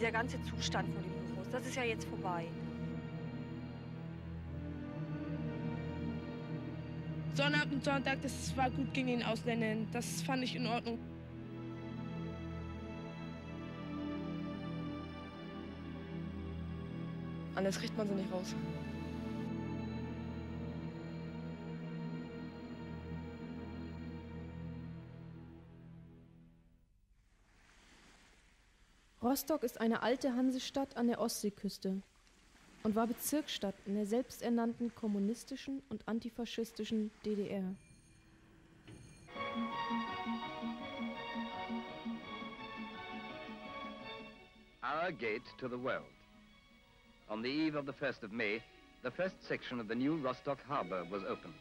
dieser ganze Zustand von den Büros, das ist ja jetzt vorbei. Sonnabend und Sonntag, das war gut gegen den Ausländern. Das fand ich in Ordnung. Anders kriegt man sie nicht raus. Rostock ist eine alte Hansestadt an der Ostseeküste und war Bezirksstadt in der selbsternannten kommunistischen und antifaschistischen DDR. Our gate to the world. On the eve of the 1st of May, the first section of the new Rostock harbor was opened.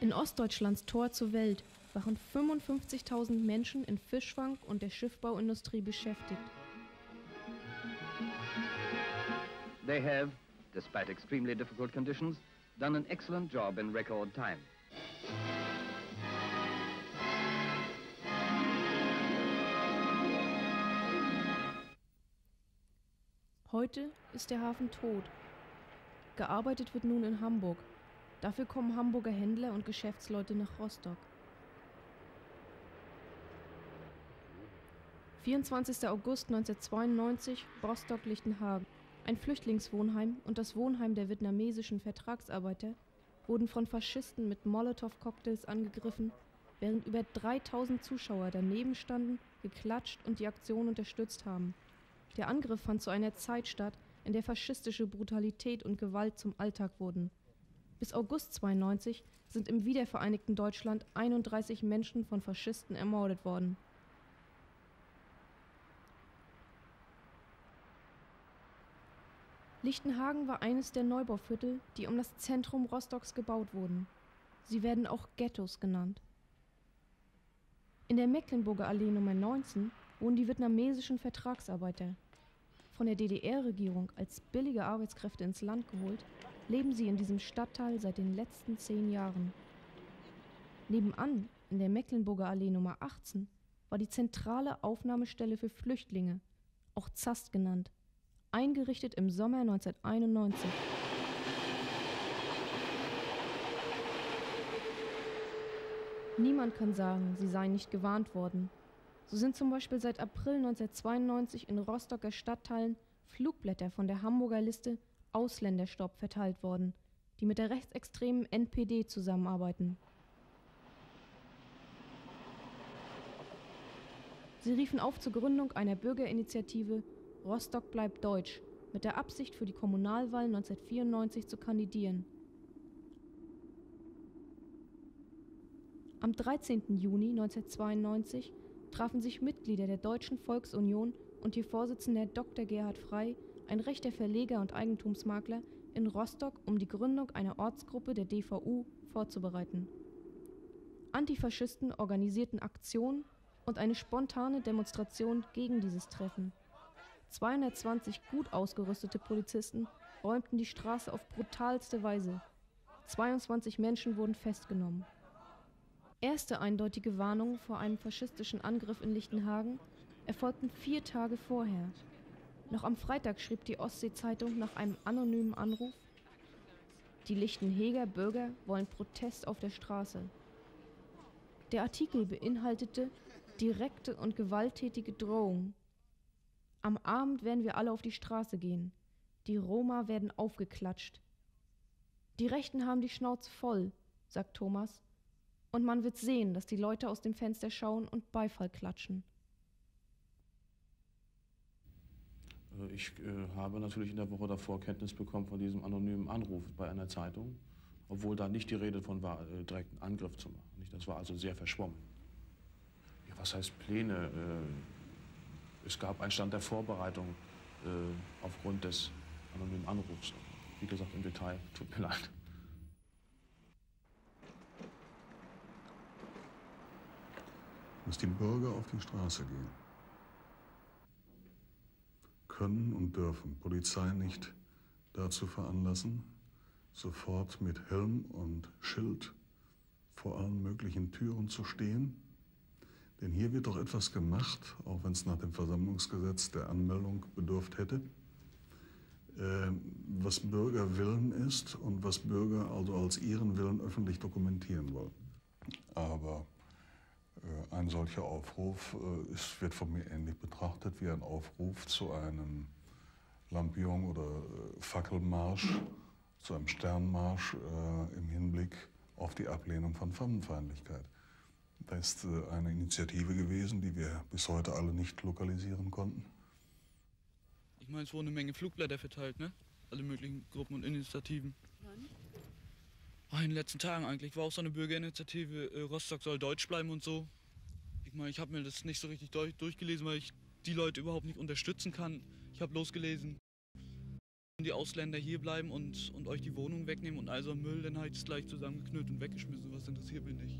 In Ostdeutschlands Tor zur Welt waren 55.000 Menschen in Fischfang und der Schiffbauindustrie beschäftigt. They have, despite extremely difficult conditions, done an excellent job in record time. Heute ist der Hafen tot. Gearbeitet wird nun in Hamburg. Dafür kommen Hamburger Händler und Geschäftsleute nach Rostock. 24. August 1992, Rostock-Lichtenhagen. Ein Flüchtlingswohnheim und das Wohnheim der vietnamesischen Vertragsarbeiter wurden von Faschisten mit Molotow-Cocktails angegriffen, während über 3000 Zuschauer daneben standen, geklatscht und die Aktion unterstützt haben. Der Angriff fand zu einer Zeit statt, in der faschistische Brutalität und Gewalt zum Alltag wurden. Bis August 92 sind im wiedervereinigten Deutschland 31 Menschen von Faschisten ermordet worden. Lichtenhagen war eines der Neubauviertel, die um das Zentrum Rostocks gebaut wurden. Sie werden auch Ghettos genannt. In der Mecklenburger Allee Nummer 19 wohnen die vietnamesischen Vertragsarbeiter. Von der DDR-Regierung als billige Arbeitskräfte ins Land geholt, leben sie in diesem Stadtteil seit den letzten zehn Jahren. Nebenan, in der Mecklenburger Allee Nummer 18, war die zentrale Aufnahmestelle für Flüchtlinge, auch ZAST genannt eingerichtet im Sommer 1991. Niemand kann sagen, sie seien nicht gewarnt worden. So sind zum Beispiel seit April 1992 in Rostocker Stadtteilen Flugblätter von der Hamburger Liste Ausländerstopp verteilt worden, die mit der rechtsextremen NPD zusammenarbeiten. Sie riefen auf zur Gründung einer Bürgerinitiative Rostock bleibt deutsch, mit der Absicht für die Kommunalwahl 1994 zu kandidieren. Am 13. Juni 1992 trafen sich Mitglieder der Deutschen Volksunion und ihr Vorsitzender Dr. Gerhard Frey, ein rechter Verleger und Eigentumsmakler, in Rostock, um die Gründung einer Ortsgruppe der DVU vorzubereiten. Antifaschisten organisierten Aktionen und eine spontane Demonstration gegen dieses Treffen. 220 gut ausgerüstete Polizisten räumten die Straße auf brutalste Weise. 22 Menschen wurden festgenommen. Erste eindeutige Warnungen vor einem faschistischen Angriff in Lichtenhagen erfolgten vier Tage vorher. Noch am Freitag schrieb die Ostsee-Zeitung nach einem anonymen Anruf: Die Lichtenheger Bürger wollen Protest auf der Straße. Der Artikel beinhaltete direkte und gewalttätige Drohungen am Abend werden wir alle auf die Straße gehen. Die Roma werden aufgeklatscht. Die Rechten haben die Schnauze voll, sagt Thomas, und man wird sehen, dass die Leute aus dem Fenster schauen und Beifall klatschen. Äh, ich äh, habe natürlich in der Woche davor Kenntnis bekommen von diesem anonymen Anruf bei einer Zeitung, obwohl da nicht die Rede von war, äh, direkt einen Angriff zu machen. Das war also sehr verschwommen. Ja, was heißt Pläne? Äh, es gab einen Stand der Vorbereitung äh, aufgrund des anonymen Anrufs. Wie gesagt, im Detail, tut mir leid. Dass die Bürger auf die Straße gehen, können und dürfen Polizei nicht dazu veranlassen, sofort mit Helm und Schild vor allen möglichen Türen zu stehen Denn hier wird doch etwas gemacht, auch wenn es nach dem Versammlungsgesetz der Anmeldung bedurft hätte, äh, was Bürgerwillen ist und was Bürger also als ihren Willen öffentlich dokumentieren wollen. Aber äh, ein solcher Aufruf äh, ist, wird von mir ähnlich betrachtet wie ein Aufruf zu einem Lampion oder äh, Fackelmarsch, zu einem Sternmarsch äh, im Hinblick auf die Ablehnung von Fremdenfeindlichkeit. Das ist äh, eine Initiative gewesen, die wir bis heute alle nicht lokalisieren konnten. Ich meine, es wurden eine Menge Flugblätter verteilt, ne? Alle möglichen Gruppen und Initiativen. Wann? Ah, in den letzten Tagen eigentlich war auch so eine Bürgerinitiative, äh, Rostock soll deutsch bleiben und so. Ich meine, ich habe mir das nicht so richtig durch, durchgelesen, weil ich die Leute überhaupt nicht unterstützen kann. Ich habe losgelesen, die Ausländer hier bleiben und, und euch die Wohnung wegnehmen und also Müll, dann halt es gleich zusammengeknüllt und weggeschmissen. Was interessiert mich nicht.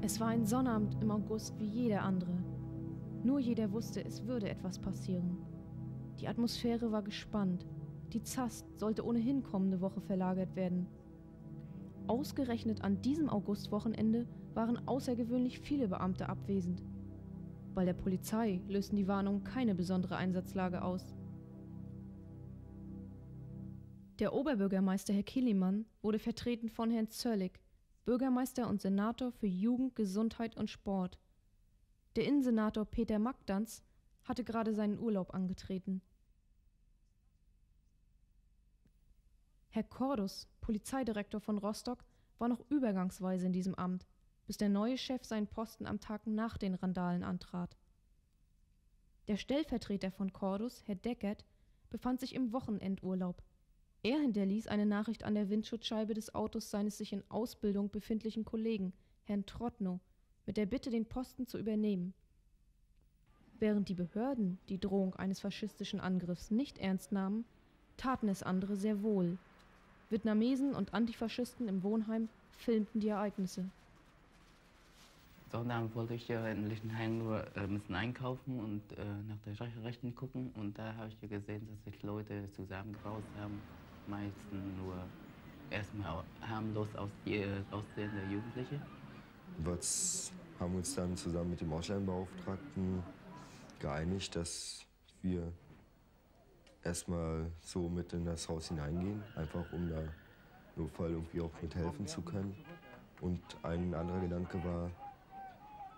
Es war ein Sonnabend im August wie jeder andere. Nur jeder wusste, es würde etwas passieren. Die Atmosphäre war gespannt. Die Zast sollte ohnehin kommende Woche verlagert werden. Ausgerechnet an diesem Augustwochenende waren außergewöhnlich viele Beamte abwesend. Bei der Polizei lösten die Warnungen keine besondere Einsatzlage aus. Der Oberbürgermeister Herr Kilimann wurde vertreten von Herrn Zöllig, Bürgermeister und Senator für Jugend, Gesundheit und Sport. Der Innensenator Peter Magdanz hatte gerade seinen Urlaub angetreten. Herr Cordus, Polizeidirektor von Rostock, war noch übergangsweise in diesem Amt, bis der neue Chef seinen Posten am Tag nach den Randalen antrat. Der Stellvertreter von Cordus, Herr Deckert, befand sich im Wochenendurlaub. Er hinterließ eine Nachricht an der Windschutzscheibe des Autos seines sich in Ausbildung befindlichen Kollegen, Herrn Trotno, mit der Bitte, den Posten zu übernehmen. Während die Behörden die Drohung eines faschistischen Angriffs nicht ernst nahmen, taten es andere sehr wohl. Vietnamesen und Antifaschisten im Wohnheim filmten die Ereignisse. Sonntag wollte ich ja in Lichtenhain nur äh, ein bisschen einkaufen und äh, nach der Rechten gucken. Und da habe ich ja gesehen, dass sich Leute zusammengebaut haben. Meistens nur erstmal harmlos aussehende Jugendliche. Was haben uns dann zusammen mit dem Ausländerbeauftragten geeinigt, dass wir erstmal so mit in das Haus hineingehen, einfach um da Notfall irgendwie auch mithelfen zu können. Und ein anderer Gedanke war,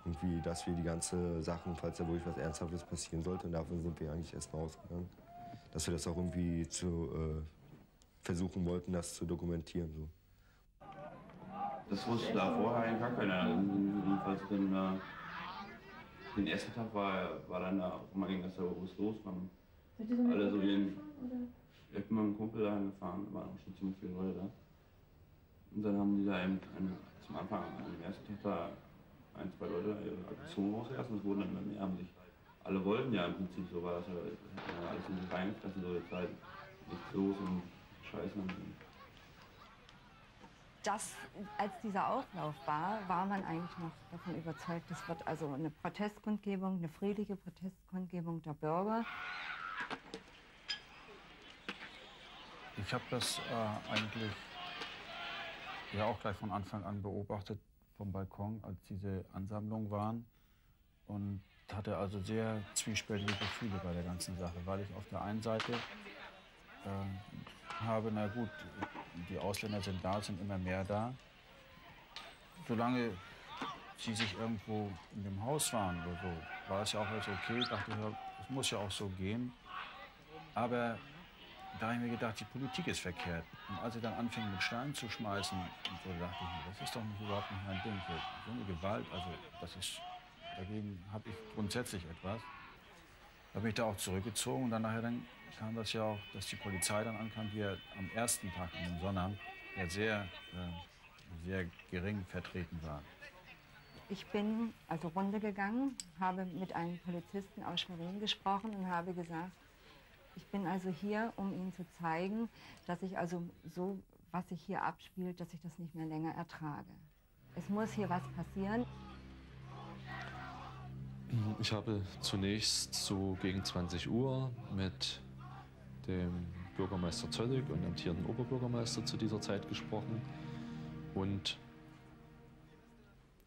irgendwie, dass wir die ganze Sachen, falls da wirklich was Ernsthaftes passieren sollte, und davon sind wir eigentlich erstmal ausgegangen, dass wir das auch irgendwie zu äh, versuchen wollten, das zu dokumentieren. So. Das wusste da vorher gar keiner. Jedenfalls dann, äh, den ersten Tag war, war dann da auch immer ging das da los los. Man, alle so wie ein, ich bin mit einem Kumpel dahin gefahren, da waren auch schon ziemlich viele Leute da. Und dann haben die da eben eine, zum Anfang, am ersten Tag da ein, zwei Leute ihre Aktion rausgelassen. Es wurden dann immer mehr, haben sich, alle wollten ja im Prinzip so war das ja alles in sich reingefressen, so die Zeit, nichts los und Scheiße. Das, als dieser Auflauf war, war man eigentlich noch davon überzeugt, es wird also eine Protestkundgebung, eine friedliche Protestkundgebung der Bürger. Ich habe das äh, eigentlich ja auch gleich von Anfang an beobachtet vom Balkon, als diese Ansammlungen waren und hatte also sehr zwiespältige Gefühle bei der ganzen Sache, weil ich auf der einen Seite äh, habe, na gut, die Ausländer sind da, sind immer mehr da. Solange sie sich irgendwo in dem Haus waren oder so, war es ja auch alles okay. Ich dachte, es muss ja auch so gehen. Aber da habe ich mir gedacht, die Politik ist verkehrt. Und als sie dann anfingen mit Steinen zu schmeißen, so dachte ich mir, das ist doch nicht, überhaupt nicht mein Ding. So eine Gewalt, also das ist, dagegen habe ich grundsätzlich etwas. Da bin ich da auch zurückgezogen und dann nachher dann kam das ja auch, dass die Polizei dann ankam, die ja am ersten Tag, an dem Sonnabend, ja sehr, äh, sehr gering vertreten war. Ich bin also Runde gegangen, habe mit einem Polizisten aus Schwerin gesprochen und habe gesagt, ich bin also hier, um Ihnen zu zeigen, dass ich also so, was sich hier abspielt, dass ich das nicht mehr länger ertrage. Es muss hier was passieren. Ich habe zunächst so gegen 20 Uhr mit dem Bürgermeister Zollig und amtierenden Oberbürgermeister zu dieser Zeit gesprochen und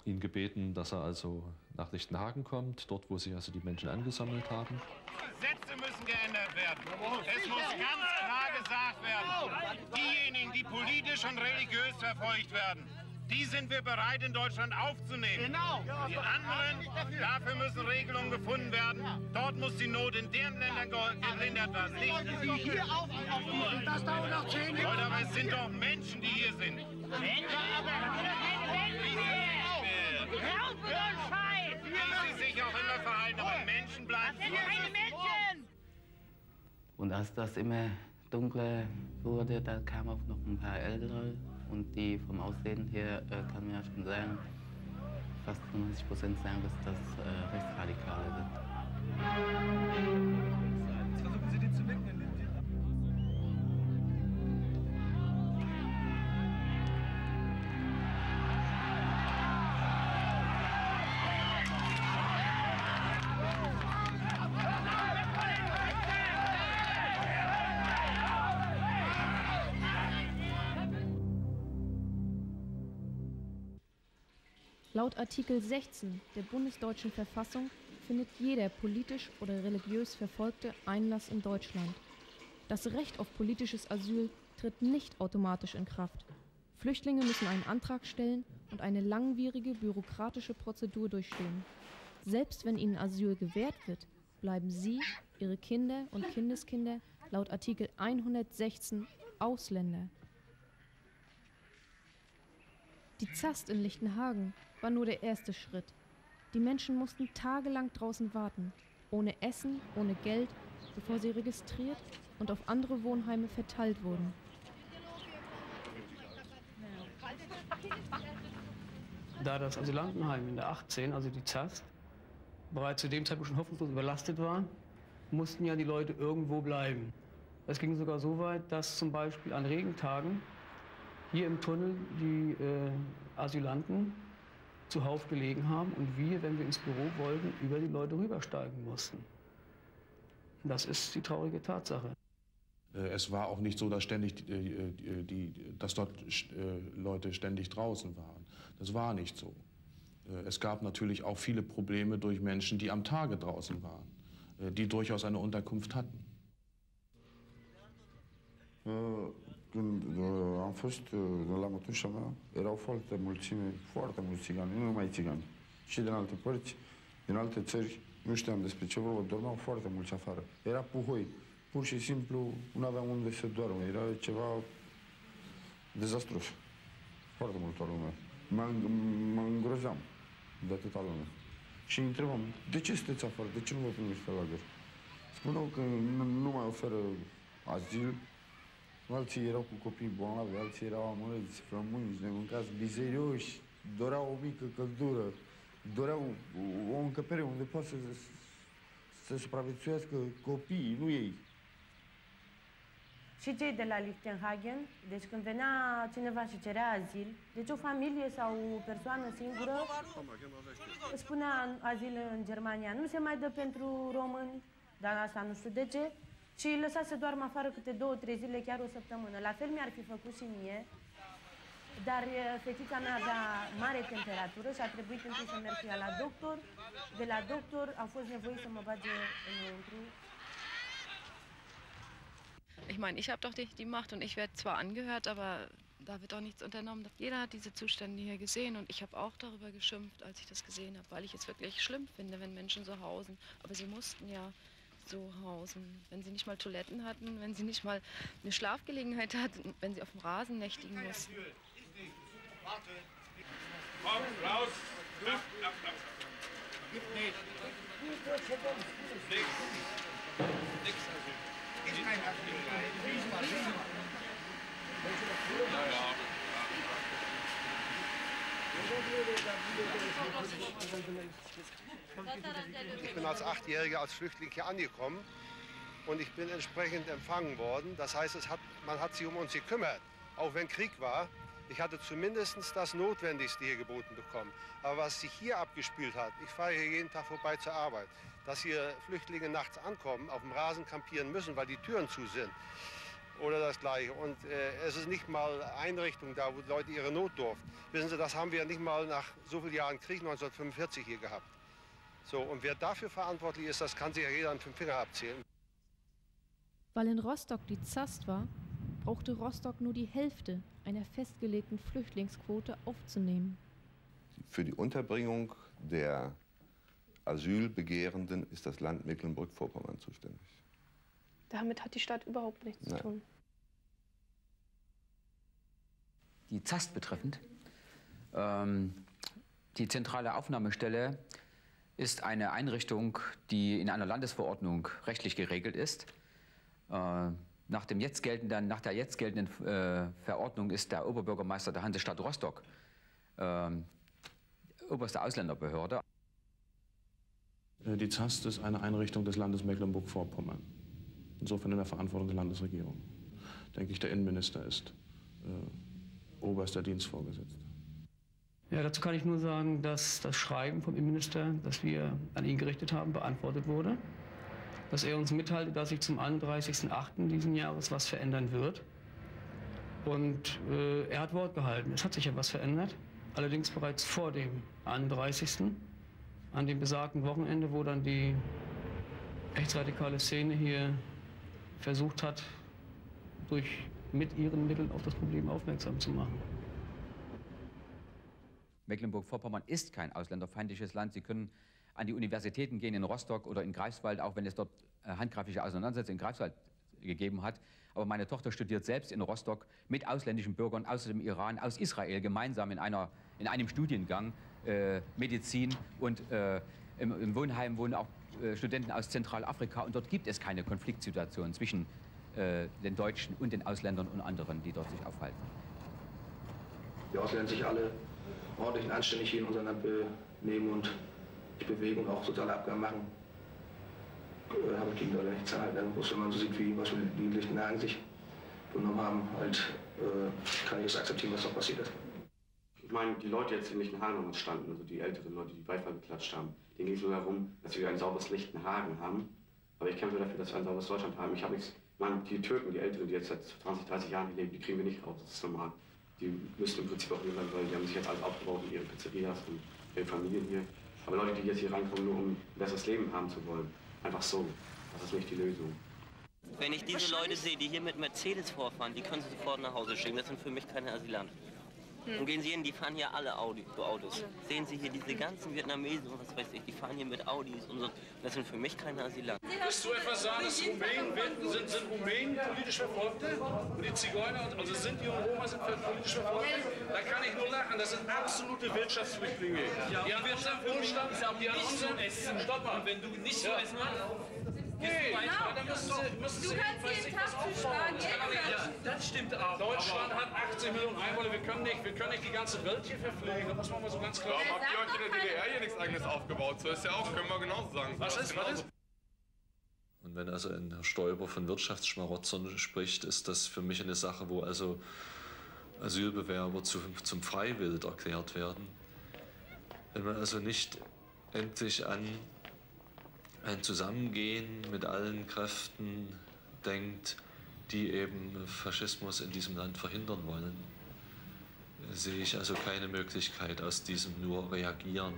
ihn gebeten, dass er also nach Lichtenhagen kommt, dort wo sich also die Menschen angesammelt haben. Gesetze müssen geändert werden. Es muss ganz klar gesagt werden, diejenigen, die politisch und religiös verfolgt werden, die sind wir bereit in Deutschland aufzunehmen. Genau. Die anderen, dafür müssen Regelungen gefunden werden. Dort muss die Not in deren Ländern gelindert werden. Nicht hier auf, auf, und das dauert noch zehn Jahre. Leute, aber es sind doch Menschen, die hier sind. Menschen, Hör auf mit eurem Scheiß! Wie sie sich auch immer verhalten, aber Menschen bleiben Das sind keine Menschen! Und als das immer dunkler wurde, da kamen auch noch ein paar Ältere und die vom Aussehen her äh, kann man ja schon sagen, fast 95 Prozent sagen, dass das äh, Rechtsradikale sind. Laut Artikel 16 der bundesdeutschen Verfassung findet jeder politisch oder religiös Verfolgte Einlass in Deutschland. Das Recht auf politisches Asyl tritt nicht automatisch in Kraft. Flüchtlinge müssen einen Antrag stellen und eine langwierige bürokratische Prozedur durchstehen. Selbst wenn ihnen Asyl gewährt wird, bleiben sie, ihre Kinder und Kindeskinder laut Artikel 116 Ausländer. Die Zast in Lichtenhagen war nur der erste Schritt. Die Menschen mussten tagelang draußen warten, ohne Essen, ohne Geld, bevor sie registriert und auf andere Wohnheime verteilt wurden. Da das Asylantenheim in der 18, also die ZAST, bereits zu dem Zeitpunkt schon hoffnungslos überlastet war, mussten ja die Leute irgendwo bleiben. Es ging sogar so weit, dass zum Beispiel an Regentagen hier im Tunnel die äh, Asylanten zuhauf gelegen haben und wir, wenn wir ins Büro wollten, über die Leute rübersteigen mussten. Das ist die traurige Tatsache. Äh, Es war auch nicht so, dass, ständig, die, die, die, dass dort äh, Leute ständig draußen waren. Das war nicht so. Äh, Es gab natürlich auch viele Probleme durch Menschen, die am Tage draußen waren, äh, die durchaus eine Unterkunft hatten. Uh, Când uh, am fost uh, la mătușa mea, erau foarte mulțime, foarte mulți țigani, nu numai țigani, și din alte părți, din alte țări, nu știam despre ce vorba, dormeau foarte mulți afară. Era puhoi, pur și simplu nu aveam unde să doarmă, era ceva dezastros. Foarte multă lume. Mă, îng- mă îngrozeam de atâta lume. Și îi întrebam, de ce sunteți afară, de ce nu vă primiți pe lagăr? Spuneau că nu, nu mai oferă azil, Alții erau cu copii bolnavi, alții erau amărâți, frămânți, nemâncați, bizerioși, doreau o mică căldură, doreau o- o încăpere unde poate să, să supraviețuiască copiii, nu ei. Și cei de la Lichtenhagen, deci când venea cineva și cerea azil, deci o familie sau o persoană singură spunea azil în Germania, nu se mai dă pentru români, dar asta nu știu de ce, și lăsa să doarmă afară câte două, trei zile, chiar o săptămână. La fel mi-ar fi făcut și mie, dar e, fetița mea avea mare temperatură și a trebuit întâi să merg la doctor. De la doctor a fost nevoit să mă bage înăuntru Ich meine, ich habe doch die, die Macht und ich werde zwar angehört, aber da wird auch nichts unternommen. Jeder hat diese Zustände hier gesehen und ich habe auch darüber geschimpft, als ich das gesehen habe, weil ich es wirklich schlimm finde, wenn Menschen so hausen. Aber sie mussten ja so hausen, wenn sie nicht mal Toiletten hatten, wenn sie nicht mal eine Schlafgelegenheit hatten, wenn sie auf dem Rasen nächtigen mussten. Komm, raus! Gibt nicht. Nix. Nix. Ist kein Asyl. Lies mal, lies mal. Ja, ja. Ich bin als Achtjähriger als Flüchtling hier angekommen und ich bin entsprechend empfangen worden. Das heißt, es hat, man hat sich um uns gekümmert, auch wenn Krieg war. Ich hatte zumindest das Notwendigste hier geboten bekommen. Aber was sich hier abgespielt hat, ich fahre hier jeden Tag vorbei zur Arbeit, dass hier Flüchtlinge nachts ankommen, auf dem Rasen kampieren müssen, weil die Türen zu sind. oder das Gleiche. Und äh, es ist nicht mal Einrichtung da, wo Leute ihre Notdurft. Wissen Sie, das haben wir nicht mal nach so vielen Jahren Krieg 1945 hier gehabt. So, und wer dafür verantwortlich ist, das kann sich ja jeder an fünf Finger abzählen. Weil in Rostock die Zast war, brauchte Rostock nur die Hälfte einer festgelegten Flüchtlingsquote aufzunehmen. Für die Unterbringung der Asylbegehrenden ist das Land Mecklenburg-Vorpommern zuständig. Damit hat die Stadt überhaupt nichts Nein. zu tun. die ZAST betreffend. Ähm, die zentrale Aufnahmestelle ist eine Einrichtung, die in einer Landesverordnung rechtlich geregelt ist. Äh, nach, dem jetzt geltenden, nach der jetzt geltenden äh, Verordnung ist der Oberbürgermeister der Hansestadt Rostock ähm, oberste Ausländerbehörde. Äh, Die ZAST ist eine Einrichtung des Landes Mecklenburg-Vorpommern. Insofern in der Verantwortung der Landesregierung. Denke ich, der Innenminister ist äh, oberster Dienstvorgesetzter. Ja, dazu kann ich nur sagen, dass das Schreiben vom Innenminister, das wir an ihn gerichtet haben, beantwortet wurde. Dass er uns mitteilte, dass sich zum 31.08. diesen Jahres was verändern wird. Und äh, er hat Wort gehalten. Es hat sich ja was verändert. Allerdings bereits vor dem 31. An dem besagten Wochenende, wo dann die rechtsradikale Szene hier versucht hat, durch, mit ihren Mitteln auf das Problem aufmerksam zu machen. Mecklenburg-Vorpommern ist kein ausländerfeindliches Land. Sie können an die Universitäten gehen in Rostock oder in Greifswald, auch wenn es dort äh, handgreifliche Auseinandersetzungen in Greifswald gegeben hat. Aber meine Tochter studiert selbst in Rostock mit ausländischen Bürgern aus dem Iran, aus Israel, gemeinsam in, einer, in einem Studiengang äh, Medizin und äh, im, im Wohnheim wohnen auch äh, Studenten aus Zentralafrika und dort gibt es keine Konfliktsituation zwischen äh, den Deutschen und den Ausländern und anderen, die dort sich aufhalten. Die Ausländer sich alle ordentlich und anständig hier in unserem Land benehmen und sich bewegen und auch soziale Abgaben machen, äh, habe ich gegen da nichts zu halten. Bloß wenn man so sieht, wie was wir die Lichtenhagen sich genommen haben, halt, äh, kann ich das akzeptieren, was da passiert ist. Ich meine, die Leute jetzt in Lichtenhagen noch standen, also die älteren Leute, die Beifall geklatscht haben, denen ging es nur darum, dass wir ein sauberes Lichtenhagen haben. Aber ich kämpfe dafür, dass wir ein sauberes Deutschland haben. Ich habe nichts, ich meine, die Türken, die Älteren, die jetzt seit 20, 30 Jahren leben, die kriegen wir nicht raus, das ist normal. Die müssen im Prinzip auch hier sein, weil die haben sich jetzt alles aufgebaut in ihren Pizzerias und ihre Familien hier. Aber Leute, die jetzt hier reinkommen, nur um ein besseres Leben haben zu wollen, einfach so, das ist nicht die Lösung. Wenn ich diese Leute sehe, die hier mit Mercedes vorfahren, die können Sie sofort nach Hause schicken. Das sind für mich keine Asylanten. Und gehen Sie hin, die fahren hier alle Audi, so Autos. Sehen Sie hier diese ganzen Vietnamesen und was weiß ich, die fahren hier mit Audis und so. Das sind für mich keine Asylanten. Willst du etwas sagen, dass Rumänen sind, sind Rumänen politisch Verfolgte? Und die Zigeuner, und, also sind die und Roma sind politisch Verfolgte? Da kann ich nur lachen, das sind absolute Wirtschaftsflüchtlinge. Die haben unseren Wohlstand, die haben unseren... Stopp mal. wenn du nicht so essen machst, Nee, ja, dann müssen Sie, müssen Sie jedenfalls sich was aufbauen. Das, kann doch nicht- ja, das stimmt auch. Deutschland hat 80 Millionen Einwohner. Wir können, nicht, wir können nicht die ganze Welt hier verpflegen. Das muss man mal so ganz klar Warum habt ihr euch in der DDR hier nichts eigenes aufgebaut? So ist ja auch, können wir genauso sagen. Was ist, was ist? Und wenn also ein Herr Stoiber von Wirtschaftsschmarotzern spricht, ist das für mich eine Sache, wo also Asylbewerber zu, zum Freiwild erklärt werden. Wenn man also nicht endlich an ein Zusammengehen mit allen Kräften denkt, die eben Faschismus in diesem Land verhindern wollen, sehe ich also keine Möglichkeit, aus diesem nur Reagieren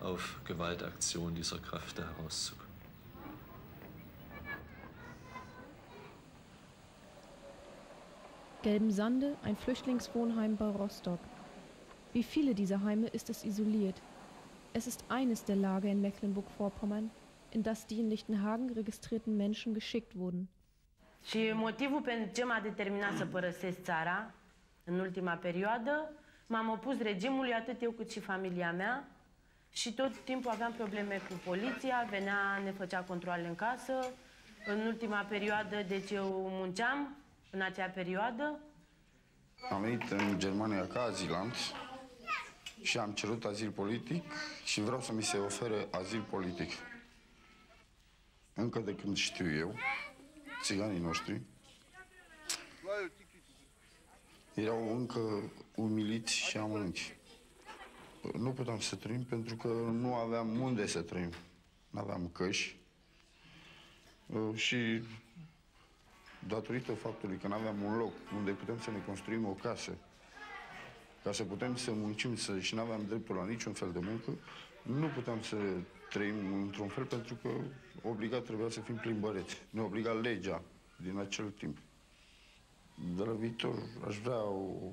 auf Gewaltaktionen dieser Kräfte herauszukommen. Gelben Sande, ein Flüchtlingswohnheim bei Rostock. Wie viele dieser Heime ist es isoliert? Es ist eines der Lager in Mecklenburg-Vorpommern, in das die in Lichtenhagen registrierten Menschen geschickt wurden. Și motivul pentru ce m-a determinat să părăsesc țara în ultima perioadă, m-am opus regimului, atât eu cât și familia mea, și tot timpul aveam probleme cu poliția, venea, ne făcea controle în casă. În ultima perioadă, deci eu munceam în acea perioadă. Am venit în Germania ca azilant și am cerut azil politic și vreau să mi se ofere azil politic. Încă de când știu eu, țiganii noștri erau încă umiliți și amănunți. Nu puteam să trăim pentru că nu aveam unde să trăim. Nu aveam căși. Uh, Și datorită faptului că nu aveam un loc unde putem să ne construim o casă, ca să putem să muncim să, și nu aveam dreptul la niciun fel de muncă, nu puteam să trăim într-un fel pentru că obligat trebuia să fim plimbăreți. Ne obliga legea din acel timp. De la viitor aș vrea o,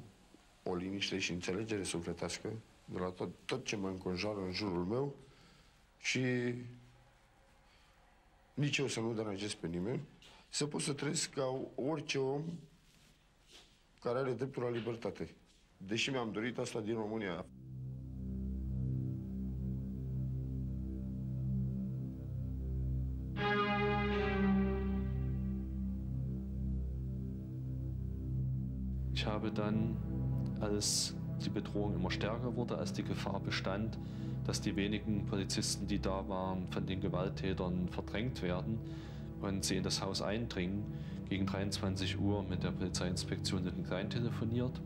o liniște și înțelegere sufletească de la tot, tot ce mă înconjoară în jurul meu și nici eu să nu deranjez pe nimeni, să pot să trăiesc ca orice om care are dreptul la libertate. Deși mi-am dorit asta din România. Dann, als die Bedrohung immer stärker wurde, als die Gefahr bestand, dass die wenigen Polizisten, die da waren, von den Gewalttätern verdrängt werden und sie in das Haus eindringen, gegen 23 Uhr mit der Polizeiinspektion in Klein telefoniert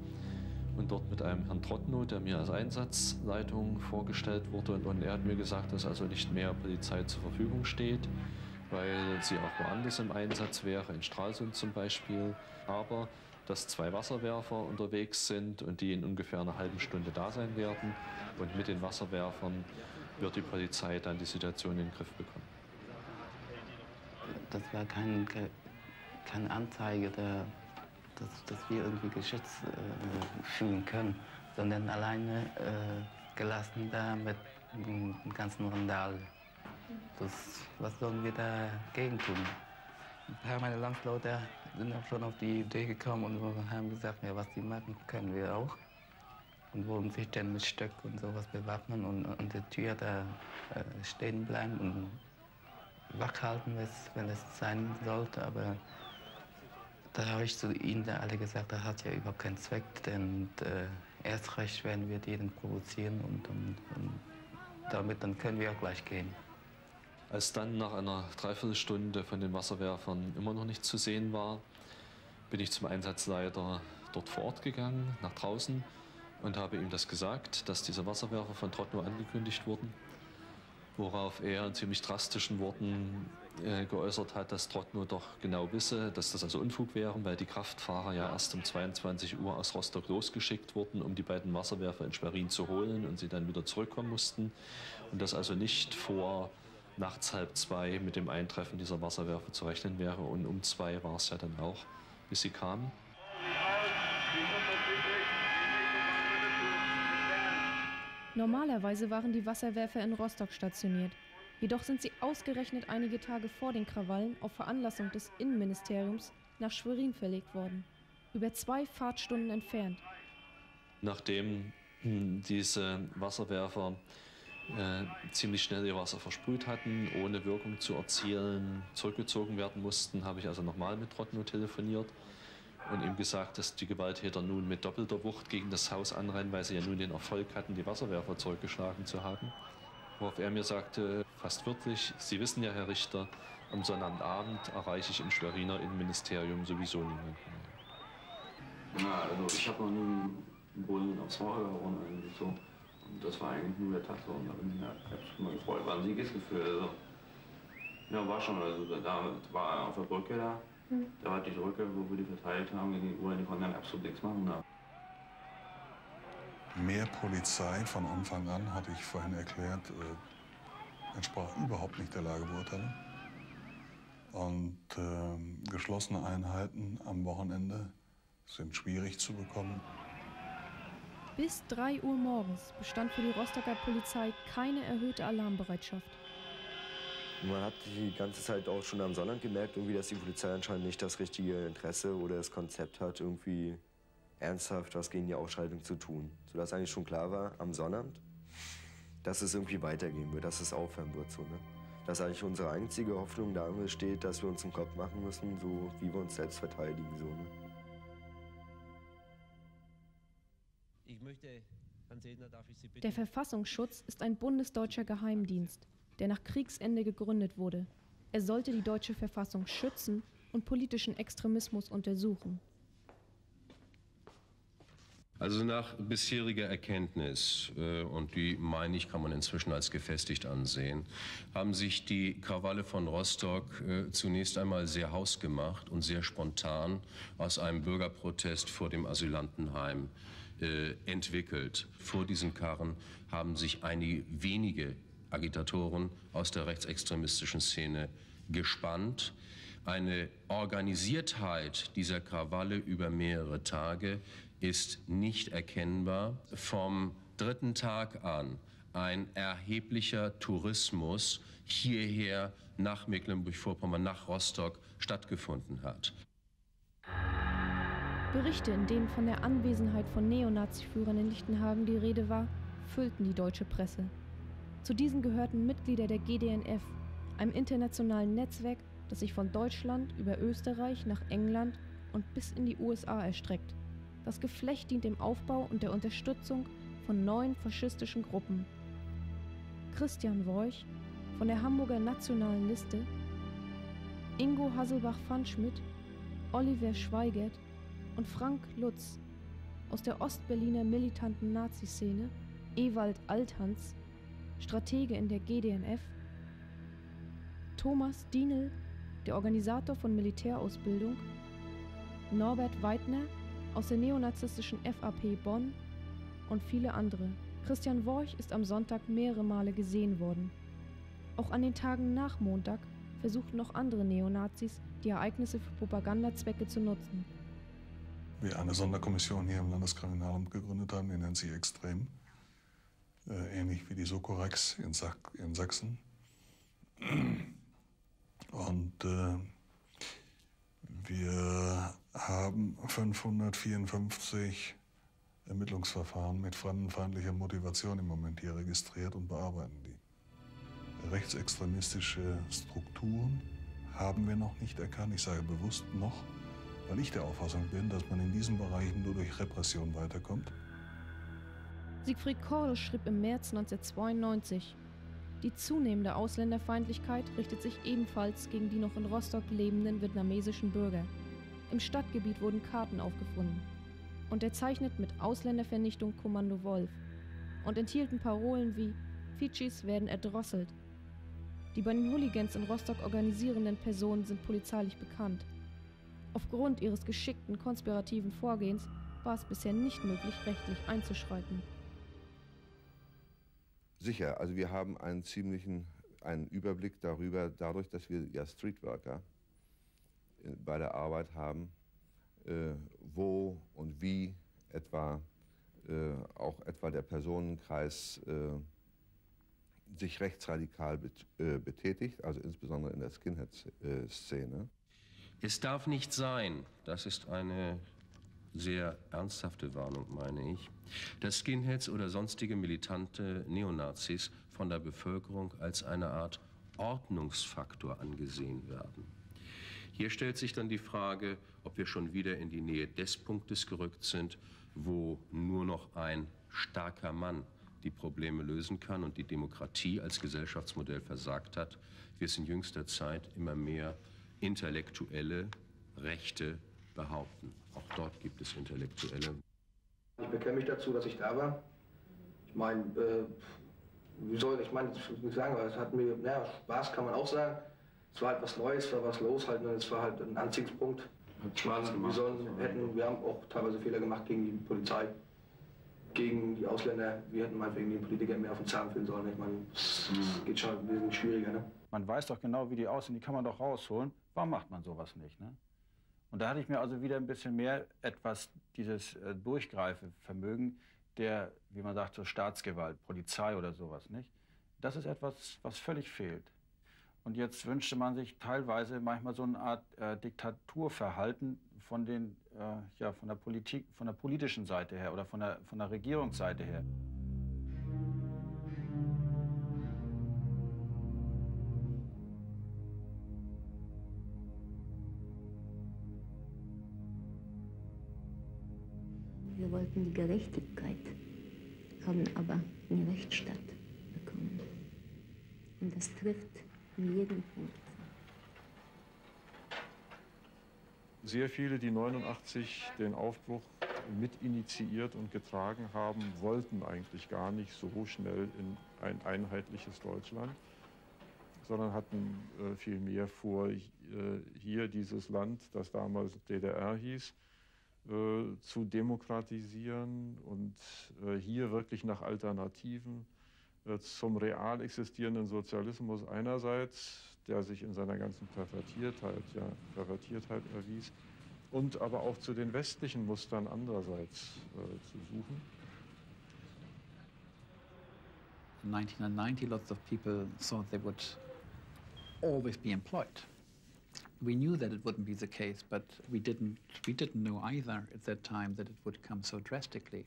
und dort mit einem Herrn Trottnow, der mir als Einsatzleitung vorgestellt wurde. Und er hat mir gesagt, dass also nicht mehr Polizei zur Verfügung steht, weil sie auch woanders im Einsatz wäre, in Stralsund zum Beispiel. Aber dass zwei Wasserwerfer unterwegs sind und die in ungefähr einer halben Stunde da sein werden. Und mit den Wasserwerfern wird die Polizei dann die Situation in den Griff bekommen. Das war kein, ke- keine Anzeige, der, dass, dass wir irgendwie geschützt äh, fühlen können, sondern alleine äh, gelassen da mit dem ganzen Randal. Das, was sollen wir dagegen tun? Ein paar meiner Landsleute sind auch schon auf die Idee gekommen und haben gesagt, ja, was sie machen, können wir auch. Und wollen sich dann mit Stöck und sowas bewaffnen und an der Tür da äh, stehen bleiben und wach halten, wenn's- wenn es sein sollte. Aber da habe ich zu ihnen da alle gesagt, das hat ja überhaupt keinen Zweck, denn äh, erst recht werden wir die dann provozieren und, und, und damit dann können wir auch gleich gehen. Als dann nach einer Dreiviertelstunde von den Wasserwerfern immer noch nichts zu sehen war, bin ich zum Einsatzleiter dort vor Ort gegangen, nach draußen, und habe ihm das gesagt, dass diese Wasserwerfer von Trotno angekündigt wurden. Worauf er in ziemlich drastischen Worten äh, geäußert hat, dass Trotno doch genau wisse, dass das also Unfug wäre, weil die Kraftfahrer ja erst um 22 Uhr aus Rostock losgeschickt wurden, um die beiden Wasserwerfer in Schwerin zu holen und sie dann wieder zurückkommen mussten. Und dass also nicht vor nachts halb zwei mit dem Eintreffen dieser Wasserwerfer zu rechnen wäre. Und um zwei war es ja dann auch, bis sie kamen. Normalerweise waren die Wasserwerfer in Rostock stationiert. Jedoch sind sie ausgerechnet einige Tage vor den Krawallen auf Veranlassung des Innenministeriums nach Schwerin verlegt worden. Über zwei Fahrtstunden entfernt. Nachdem hm, diese Wasserwerfer äh, ziemlich schnell ihr Wasser versprüht hatten, ohne Wirkung zu erzielen, zurückgezogen werden mussten, habe ich also nochmal mit Trotno telefoniert und ihm gesagt, dass die Gewalttäter nun mit doppelter Wucht gegen das Haus anrennen, weil sie ja nun den Erfolg hatten, die Wasserwerfer zurückgeschlagen zu haben. Worauf er mir sagte, fast wörtlich, Sie wissen ja, Herr Richter, am Sonnabendabend erreiche ich im Schweriner Innenministerium sowieso niemanden. Na, also ich habe noch nie einen Bullen aufs Maul gehauen eigentlich so. Und das war eigentlich nur der Tag so. Und da bin ich ja, ich hab's immer gefreut, war ein Siegesgefühl. Also. Ja, war schon. Also da- war er auf der Brücke da. Da war die Brücke, wo wir die verteilt haben gegen die Uhr, die konnten dann absolut nichts machen. Da. Mehr Polizei von Anfang an, hatte ich vorhin erklärt, äh, entsprach überhaupt nicht der Lagebeurteilung. Und ähm, geschlossene Einheiten am Wochenende sind schwierig zu bekommen. Bis 3 Uhr morgens bestand für die Rostocker Polizei keine erhöhte Alarmbereitschaft. Man hat die ganze Zeit auch schon am Sonnabend gemerkt, irgendwie, dass die Polizei anscheinend nicht das richtige Interesse oder das Konzept hat, irgendwie ernsthaft was gegen die Ausschreitung zu tun. Sodass eigentlich schon klar war am Sonnabend, dass es irgendwie weitergehen wird, dass es aufhören wird. So, ne? Dass eigentlich unsere einzige Hoffnung darin besteht, dass wir uns einen Kopf machen müssen, so wie wir uns selbst verteidigen. So, ne? Der Verfassungsschutz ist ein bundesdeutscher Geheimdienst, der nach Kriegsende gegründet wurde. Er sollte die deutsche Verfassung schützen und politischen Extremismus untersuchen. Also nach bisheriger Erkenntnis, äh, und die meine ich, kann man inzwischen als gefestigt ansehen, haben sich die Krawalle von Rostock äh, zunächst einmal sehr hausgemacht und sehr spontan aus einem Bürgerprotest vor dem Asylantenheim äh, entwickelt. Vor diesen Karren haben sich einige wenige Agitatoren aus der rechtsextremistischen Szene gespannt. Eine Organisiertheit dieser Krawalle über mehrere Tage ist nicht erkennbar. Vom dritten Tag an ein erheblicher Tourismus hierher nach Mecklenburg-Vorpommern, nach Rostock stattgefunden hat. Berichte, in denen von der Anwesenheit von Neonazi-Führern in Lichtenhagen die Rede war, füllten die deutsche Presse. Zu diesen gehörten Mitglieder der GDNF, einem internationalen Netzwerk, das sich von Deutschland über Österreich nach England und bis in die USA erstreckt. Das Geflecht dient dem Aufbau und der Unterstützung von neuen faschistischen Gruppen. Christian Worch von der Hamburger Nationalen Liste, Ingo Hasselbach-Pfannschmidt, Oliver Schweigert und Frank Lutz aus der Ostberliner militanten Nazi-Szene, Ewald Althans, Stratege in der GDNF, Thomas Dienel, der Organisator von Militärausbildung, Norbert Weidner aus der neonazistischen FAP Bonn und viele andere. Christian Worch ist am Sonntag mehrere Male gesehen worden. Auch an den Tagen nach Montag versuchten noch andere Neonazis, die Ereignisse für Propagandazwecke zu nutzen. Wir eine Sonderkommission hier im Landeskriminalamt gegründet haben, die nennt sich Extrem, äh, ähnlich wie die Sokorex in, Sach in Sachsen. Und äh, wir haben 554 Ermittlungsverfahren mit fremdenfeindlicher Motivation im Moment hier registriert und bearbeiten die. Rechtsextremistische Strukturen haben wir noch nicht erkannt. Ich sage bewusst noch, weil ich der Auffassung bin, dass man in diesen Bereichen nur durch Repression weiterkommt. Siegfried Korde schrieb im März 1992, die zunehmende Ausländerfeindlichkeit richtet sich ebenfalls gegen die noch in Rostock lebenden vietnamesischen Bürger. Im Stadtgebiet wurden Karten aufgefunden, unterzeichnet mit Ausländervernichtung Kommando Wolf und enthielten Parolen wie Fidschis werden erdrosselt. Die bei den Hooligans in Rostock organisierenden Personen sind polizeilich bekannt. Aufgrund ihres geschickten konspirativen Vorgehens war es bisher nicht möglich, rechtlich einzuschreiten. Sicher, also wir haben einen ziemlichen einen Überblick darüber, dadurch, dass wir ja Streetworker bei der Arbeit haben, äh, wo und wie etwa äh, auch etwa der Personenkreis äh, sich rechtsradikal bet äh, betätigt, also insbesondere in der Skinhead-Szene. Es darf nicht sein, das ist eine sehr ernsthafte Warnung, meine ich, dass Skinheads oder sonstige militante Neonazis von der Bevölkerung als eine Art Ordnungsfaktor angesehen werden. Hier stellt sich dann die Frage, ob wir schon wieder in die Nähe des Punktes gerückt sind, wo nur noch ein starker Mann die Probleme lösen kann und die Demokratie als Gesellschaftsmodell versagt hat, wie es in jüngster Zeit immer mehr intellektuelle Rechte behaupten. Auch dort gibt es Intellektuelle. Ich bekenne mich dazu, dass ich da war. Ich meine, äh, wie soll ich meine, ich muss sagen, es hat mir, naja, Spaß kann man auch sagen es war halt was Neues, war was los halt, und es war halt ein Anziehungspunkt. Hat Spaß gemacht. Wir, sollen, hätten, wir haben auch teilweise Fehler gemacht gegen die Polizei, gegen die Ausländer. Wir hätten mal wegen den Politikern mehr auf den Zahn fühlen sollen. Ich meine, es mhm. geht schon ein bisschen schwieriger. Ne? Man weiß doch genau, wie die aussehen, die kann man doch rausholen. Warum macht man sowas nicht? Ne? Und da hatte ich mir also wieder ein bisschen mehr etwas dieses äh, Durchgreifevermögen der, wie man sagt, so Staatsgewalt, Polizei oder sowas, nicht? Das ist etwas, was völlig fehlt. Und jetzt wünschte man sich teilweise manchmal so eine Art äh, Diktaturverhalten von, den, äh, ja, von, der Politik, von der politischen Seite her oder von der, von der Regierungsseite her. Die Gerechtigkeit, haben aber einen Rechtsstaat bekommen. Und das trifft in jedem Punkt. Sehr viele, die 89 den Aufbruch mit initiiert und getragen haben, wollten eigentlich gar nicht so schnell in ein einheitliches Deutschland, sondern hatten äh, vielmehr vor, äh, hier dieses Land, das damals DDR hieß, äh, zu demokratisieren und äh, hier wirklich nach Alternativen äh, zum real existierenden Sozialismus einerseits, der sich in seiner ganzen Pervertiertheit, ja, Pervertiertheit erwies, und aber auch zu den westlichen Mustern andererseits äh, zu suchen. In 1990, lots of people thought they would always be employed. We knew that it wouldn't be the case, but we didn't, we didn't know either at that time that it would come so drastically.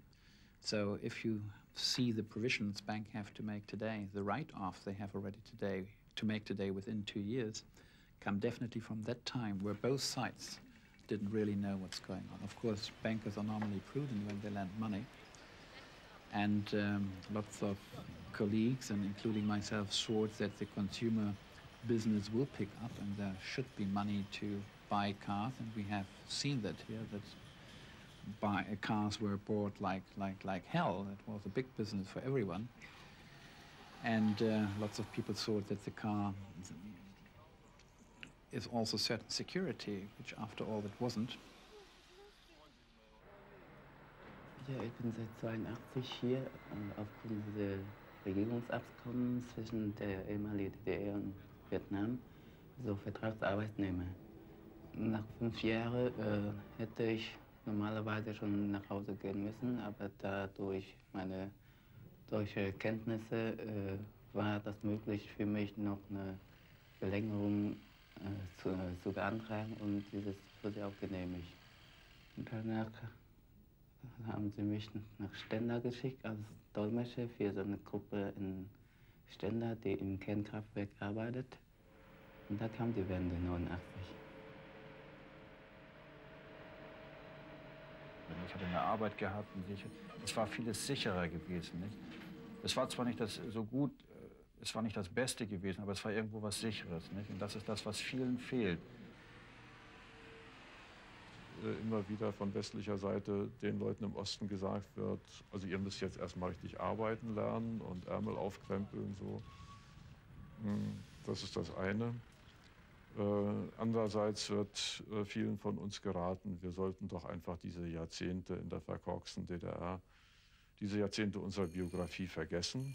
So if you see the provisions banks have to make today, the write-off they have already today to make today within two years, come definitely from that time where both sides didn't really know what's going on. Of course, bankers are normally prudent when they lend money. And um, lots of colleagues, and including myself, thought that the consumer business will pick up and there should be money to buy cars. And we have seen that here, that buy, cars were bought like, like, like hell. It was a big business for everyone. And uh, lots of people thought that the car is also certain security, which after all it wasn't. Ja, ich bin seit 82 hier äh, aufgrund des Regierungsabkommens zwischen der ehemaligen DDR und Vietnam, so Vertragsarbeitnehmer. Nach fünf Jahren äh, hätte ich normalerweise schon nach Hause gehen müssen, aber dadurch meine deutsche Kenntnisse äh, war das möglich für mich noch eine Verlängerung äh, zu, zu beantragen und dieses wurde auch genehmigt. Danach haben sie mich nach Stender geschickt als Dolmetscher für so eine Gruppe in Stender, die im Kernkraftwerk arbeitet. Und da kam die Wende 89. Ich hatte eine Arbeit gehabt, es war vieles sicherer gewesen. Es war zwar nicht das so gut, äh, es war nicht das Beste gewesen, aber es war irgendwo was Sicheres. Nicht? Und das ist das, was vielen fehlt. Äh, immer wieder von westlicher Seite den Leuten im Osten gesagt wird, also ihr müsst jetzt erstmal richtig arbeiten lernen und Ärmel aufkrempeln. So. Hm, das ist das eine. Äh, andererseits wird äh, vielen von uns geraten, wir sollten doch einfach diese Jahrzehnte in der verkorksten DDR, diese Jahrzehnte unserer Biografie vergessen.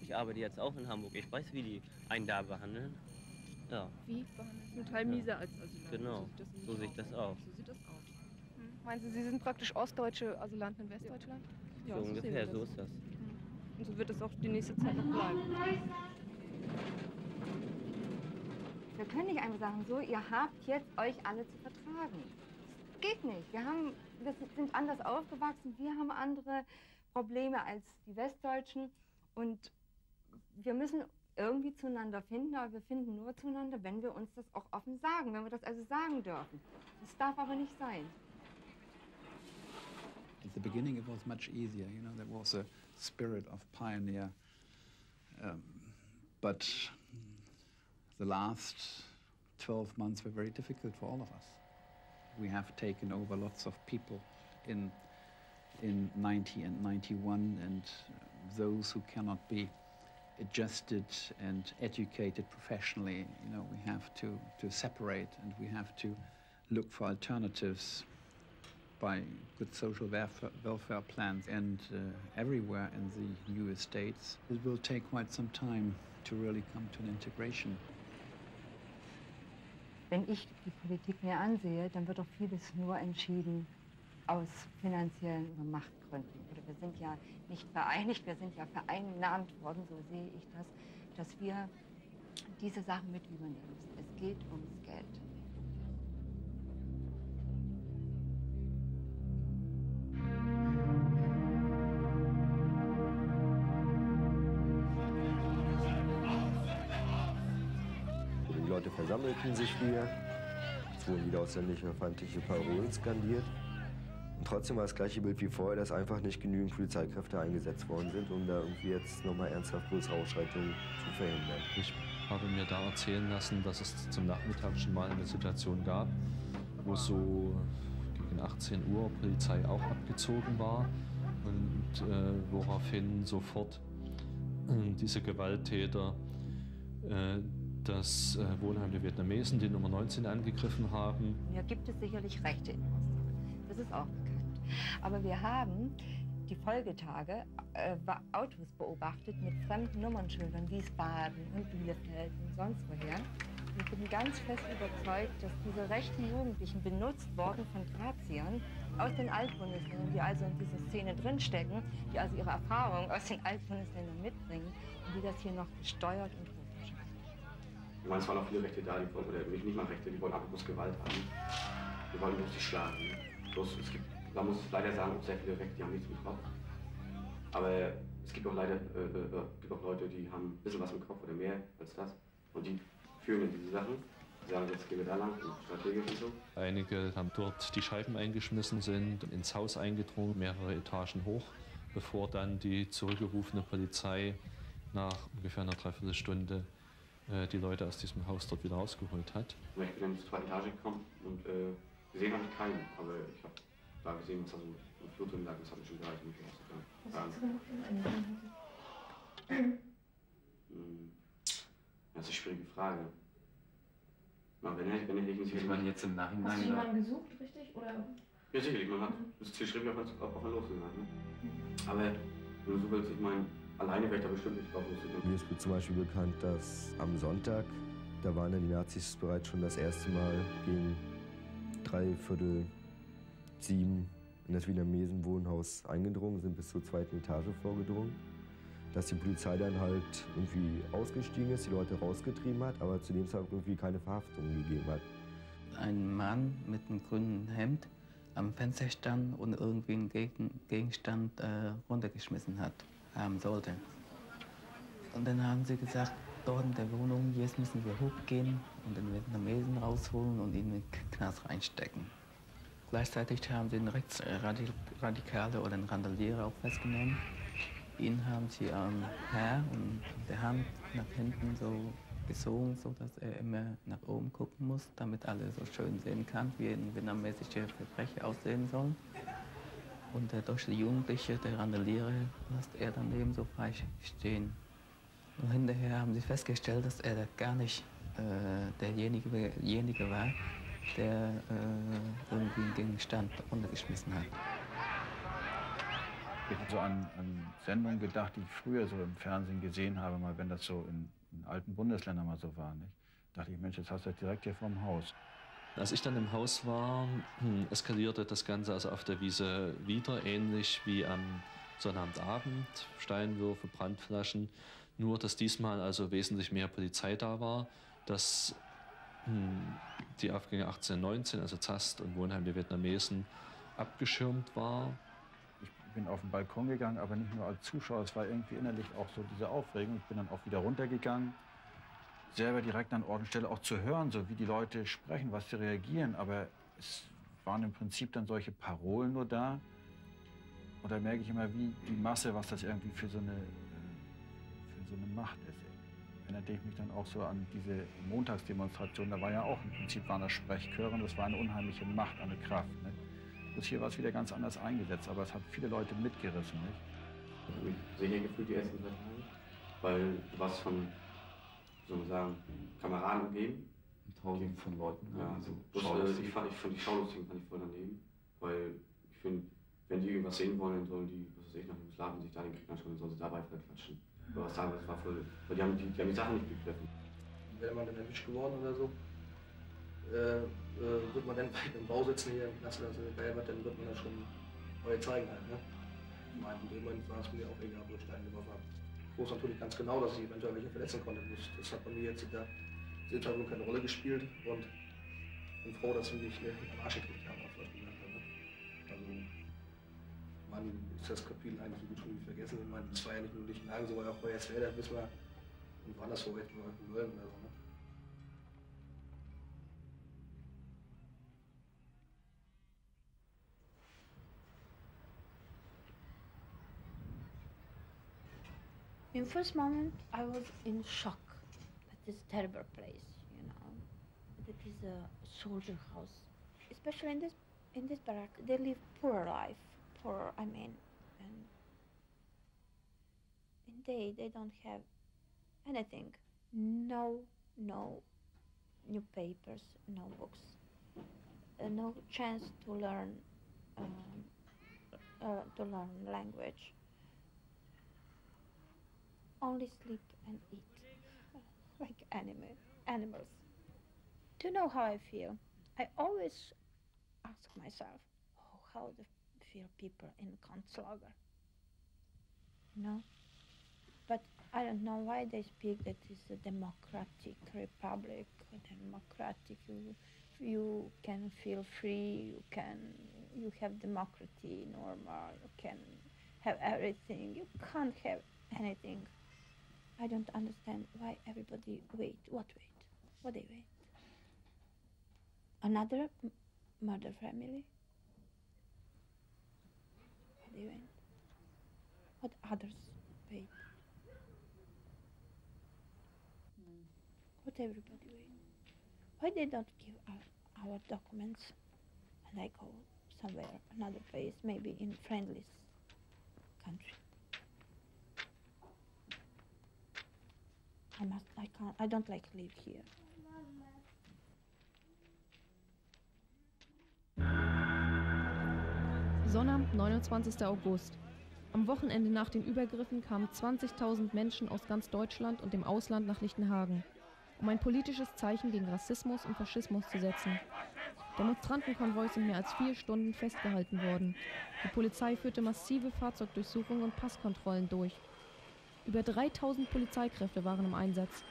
Ich arbeite jetzt auch in Hamburg. Ich weiß, wie die einen da behandeln. Ja. Wie? Zum Teil mieser als Asylanten. Genau, so ich das auch. So sieht das aus. Hm. Meinen Sie, Sie sind praktisch ostdeutsche Asylanten in Westdeutschland? Ja, so, so ungefähr, so ist das. Hm. Und so wird es auch die nächste Zeit noch bleiben. Wir können nicht einfach sagen, so, ihr habt jetzt euch alle zu vertragen. Das geht nicht. Wir, haben, wir sind anders aufgewachsen, wir haben andere Probleme als die Westdeutschen und wir müssen irgendwie zueinander finden, aber wir finden nur zueinander, wenn wir uns das auch offen sagen, wenn wir das also sagen dürfen. Das darf aber nicht sein. At the beginning it was much easier, you know, there was a spirit of pioneer. Um, but the last 12 months were very difficult for all of us. We have taken over lots of people in, in 90 and 91, and those who cannot be adjusted and educated professionally, you know, we have to, to separate and we have to look for alternatives by good social welfare, welfare plans and uh, everywhere in the new states. It will take quite some time to really come to an integration. Wenn ich die Politik mir ansehe, dann wird doch vieles nur entschieden aus finanziellen Machtgründen. Oder wir sind ja nicht vereinigt, wir sind ja vereinnahmt worden, so sehe ich das, dass wir diese Sachen mit übernehmen müssen. Es geht ums Geld. Die Leute versammelten sich hier, es wurden wieder ausländische feindliche Parolen skandiert. Und trotzdem war das gleiche Bild wie vorher, dass einfach nicht genügend Polizeikräfte eingesetzt worden sind, um da irgendwie jetzt nochmal ernsthaft größere Ausschreitungen zu verhindern. Ich habe mir da erzählen lassen, dass es zum Nachmittag schon mal eine Situation gab, wo so gegen 18 Uhr Polizei auch abgezogen war und äh, woraufhin sofort äh, diese Gewalttäter äh, das äh, Wohnheim der Vietnamesen, die Nummer 19, angegriffen haben. Ja, gibt es sicherlich Rechte in Rostock. Das ist auch bekannt. Aber wir haben die Folgetage äh, Autos beobachtet mit fremden Nummernschildern, Wiesbaden und Bielefeld und sonst woher. Ich bin ganz fest überzeugt, dass diese rechten Jugendlichen benutzt worden von Graziern aus den Altbundesländern, die also in dieser Szene drinstecken, die also ihre Erfahrungen aus den Altbundesländern mitbringen und die das hier noch gesteuert und ich meine, es waren auch viele Rechte da, die wollten, oder nicht, mal Rechte, die wollten einfach bloß Gewalt haben. Die wollen bloß die schlagen. Bloß, es gibt, man muss leider sagen, auch sehr viele Rechte, die haben nichts mit Kopf. Aber es gibt auch leider äh, äh, gibt auch Leute, die haben ein bisschen was im Kopf oder mehr als das. Und die führen in diese Sachen. Die sagen, jetzt gehen wir da lang, strategisch und so. Einige haben dort die Scheiben eingeschmissen, sind ins Haus eingedrungen, mehrere Etagen hoch, bevor dann die zurückgerufene Polizei nach ungefähr einer Dreiviertelstunde äh, die Leute aus diesem Haus dort wieder rausgeholt hat. Ich bin dann zur zweiten Etage gekommen und äh, gesehen habe ich keinen, aber ich habe da gesehen, was da so im Flur drin lag, das hat mich schon gehalten, mich rauszukommen. Was hast du gemacht hm. Das ist eine schwierige Frage. Na, wenn ich, wenn ich nicht Ich meine jetzt im Nachhinein. Hast du jemanden gesucht, richtig? Oder? Ja, sicherlich. Man hat das Ziel schriftlich auf, auf, auf losgegangen. Ne? Aber wenn du so willst, ich meine, Alleine wäre ich da bestimmt nicht drauf losgegangen. Mir ist zum Beispiel bekannt, dass am Sonntag, da waren dann die Nazis bereits schon das erste Mal gegen drei Viertel sieben in das Wiener Mesenwohnhaus eingedrungen, sind bis zur zweiten Etage vorgedrungen. Dass die Polizei dann halt irgendwie ausgestiegen ist, die Leute rausgetrieben hat, aber zu dem Zeitpunkt irgendwie keine Verhaftung gegeben hat. Ein Mann mit einem grünen Hemd am Fenster stand und irgendwie einen Gegenstand äh, runtergeschmissen hat haben sollte. Und dann haben sie gesagt, dort in der Wohnung, jetzt müssen wir hochgehen und den Vietnamesen rausholen und ihn in den Knast reinstecken. Gleichzeitig haben sie einen Rechtsradikale oder einen Randalierer auch festgenommen. Ihn haben sie am Herr und der Hand nach hinten so gezogen, sodass er immer nach oben gucken muss, damit alle so schön sehen kann, wie ein vietnamesischer Verbrecher aussehen soll. Und der deutsche Jugendliche, der Randaliere, lässt er daneben so frei stehen. Und hinterher haben sie festgestellt, dass er gar nicht äh, derjenige, derjenige war, der äh, irgendwie einen Gegenstand runtergeschmissen hat. Ich habe so an, an, Sendungen gedacht, die ich früher so im Fernsehen gesehen habe, mal wenn das so in, in alten Bundesländern mal so war. Nicht? Da dachte ich, Mensch, jetzt hast du das direkt hier vorm Haus. Als ich dann im Haus war, hm, eskalierte das Ganze also auf der Wiese wieder, ähnlich wie am Sonnabendabend. Steinwürfe, Brandflaschen. Nur, dass diesmal also wesentlich mehr Polizei da war, dass hm, die Aufgänge 1819, also Zast und Wohnheim der Vietnamesen, abgeschirmt war. Ich bin auf den Balkon gegangen, aber nicht nur als Zuschauer. Es war irgendwie innerlich auch so diese Aufregung. Ich bin dann auch wieder runtergegangen selber direkt an Ort und Stelle auch zu hören, so wie die Leute sprechen, was sie reagieren. Aber es waren im Prinzip dann solche Parolen nur da. Und da merke ich immer, wie die Masse, was das irgendwie für so eine, äh, für so eine Macht ist. Erinnerte ich mich dann auch so an diese Montagsdemonstration. Da war ja auch im Prinzip waren das Sprechchöre und das war eine unheimliche Macht, eine Kraft. Ne? Das hier war es wieder ganz anders eingesetzt, aber es hat viele Leute mitgerissen. Nicht? Ich sehe hier gefühlt die ersten drei Tage, weil was von sozusagen Kameraden umgeben. Tausend von Leuten. Ja, also bloß, ich, fand, ich fand die Schaulustigen fand ich voll daneben, weil ich finde, wenn die irgendwas sehen wollen, dann sollen die, was weiß ich, nach Jugoslawien sich da den Krieg anschauen, dann sollen sie dabei klatschen. Aber was sagen, das war voll, weil die haben die, die, haben die Sachen nicht begriffen. Wäre man dann erwischt geworden oder so, äh, äh, wird man dann im Bau sitzen hier im Knast oder so, dann wird man das schon neu zeigen halt, ne? Ich in dem Moment war es mir auch egal, wo ich da eingeworfen habe wusste natürlich ganz genau, dass ich eventuell welche verletzen konnte. Das hat bei mir jetzt in der Situation keine Rolle gespielt und bin froh, dass sie mich nicht am Arsch gekriegt haben, man ist das Kapitel eigentlich so gut schon vergessen. Ich meine, das war ja nicht nur sondern auch bei wir, und mal in oder so. Ne? In first moment, I was in shock at this terrible place, you know. It is a soldier house. Especially in this in this barrack, they live poor life. Poor, I mean, and in they they don't have anything. No, no new papers, no books, uh, no chance to learn um, uh, to learn language. Only sleep and eat, like animal animals. Do you know how I feel? I always ask myself, oh, how do feel people in Konzlager? You know? But I don't know why they speak that it's a democratic republic, a democratic, you, you can feel free, you can, you have democracy normal, you can have everything, you can't have anything. I don't understand why everybody wait, what wait, what they wait. Another murder family? What? What others wait? What everybody wait? Why they don't give our, our documents and I go somewhere, another place, maybe in friendly country? I must, I can't, I don't like live here. Sonnabend, 29. August. Am Wochenende nach den Übergriffen kamen 20.000 Menschen aus ganz Deutschland und dem Ausland nach Lichtenhagen, um ein politisches Zeichen gegen Rassismus und Faschismus zu setzen. Demonstrantenkonvois sind mehr als vier Stunden festgehalten worden. Die Polizei führte massive Fahrzeugdurchsuchungen und Passkontrollen durch. Über 3000 Polizeikräfte waren im Einsatz.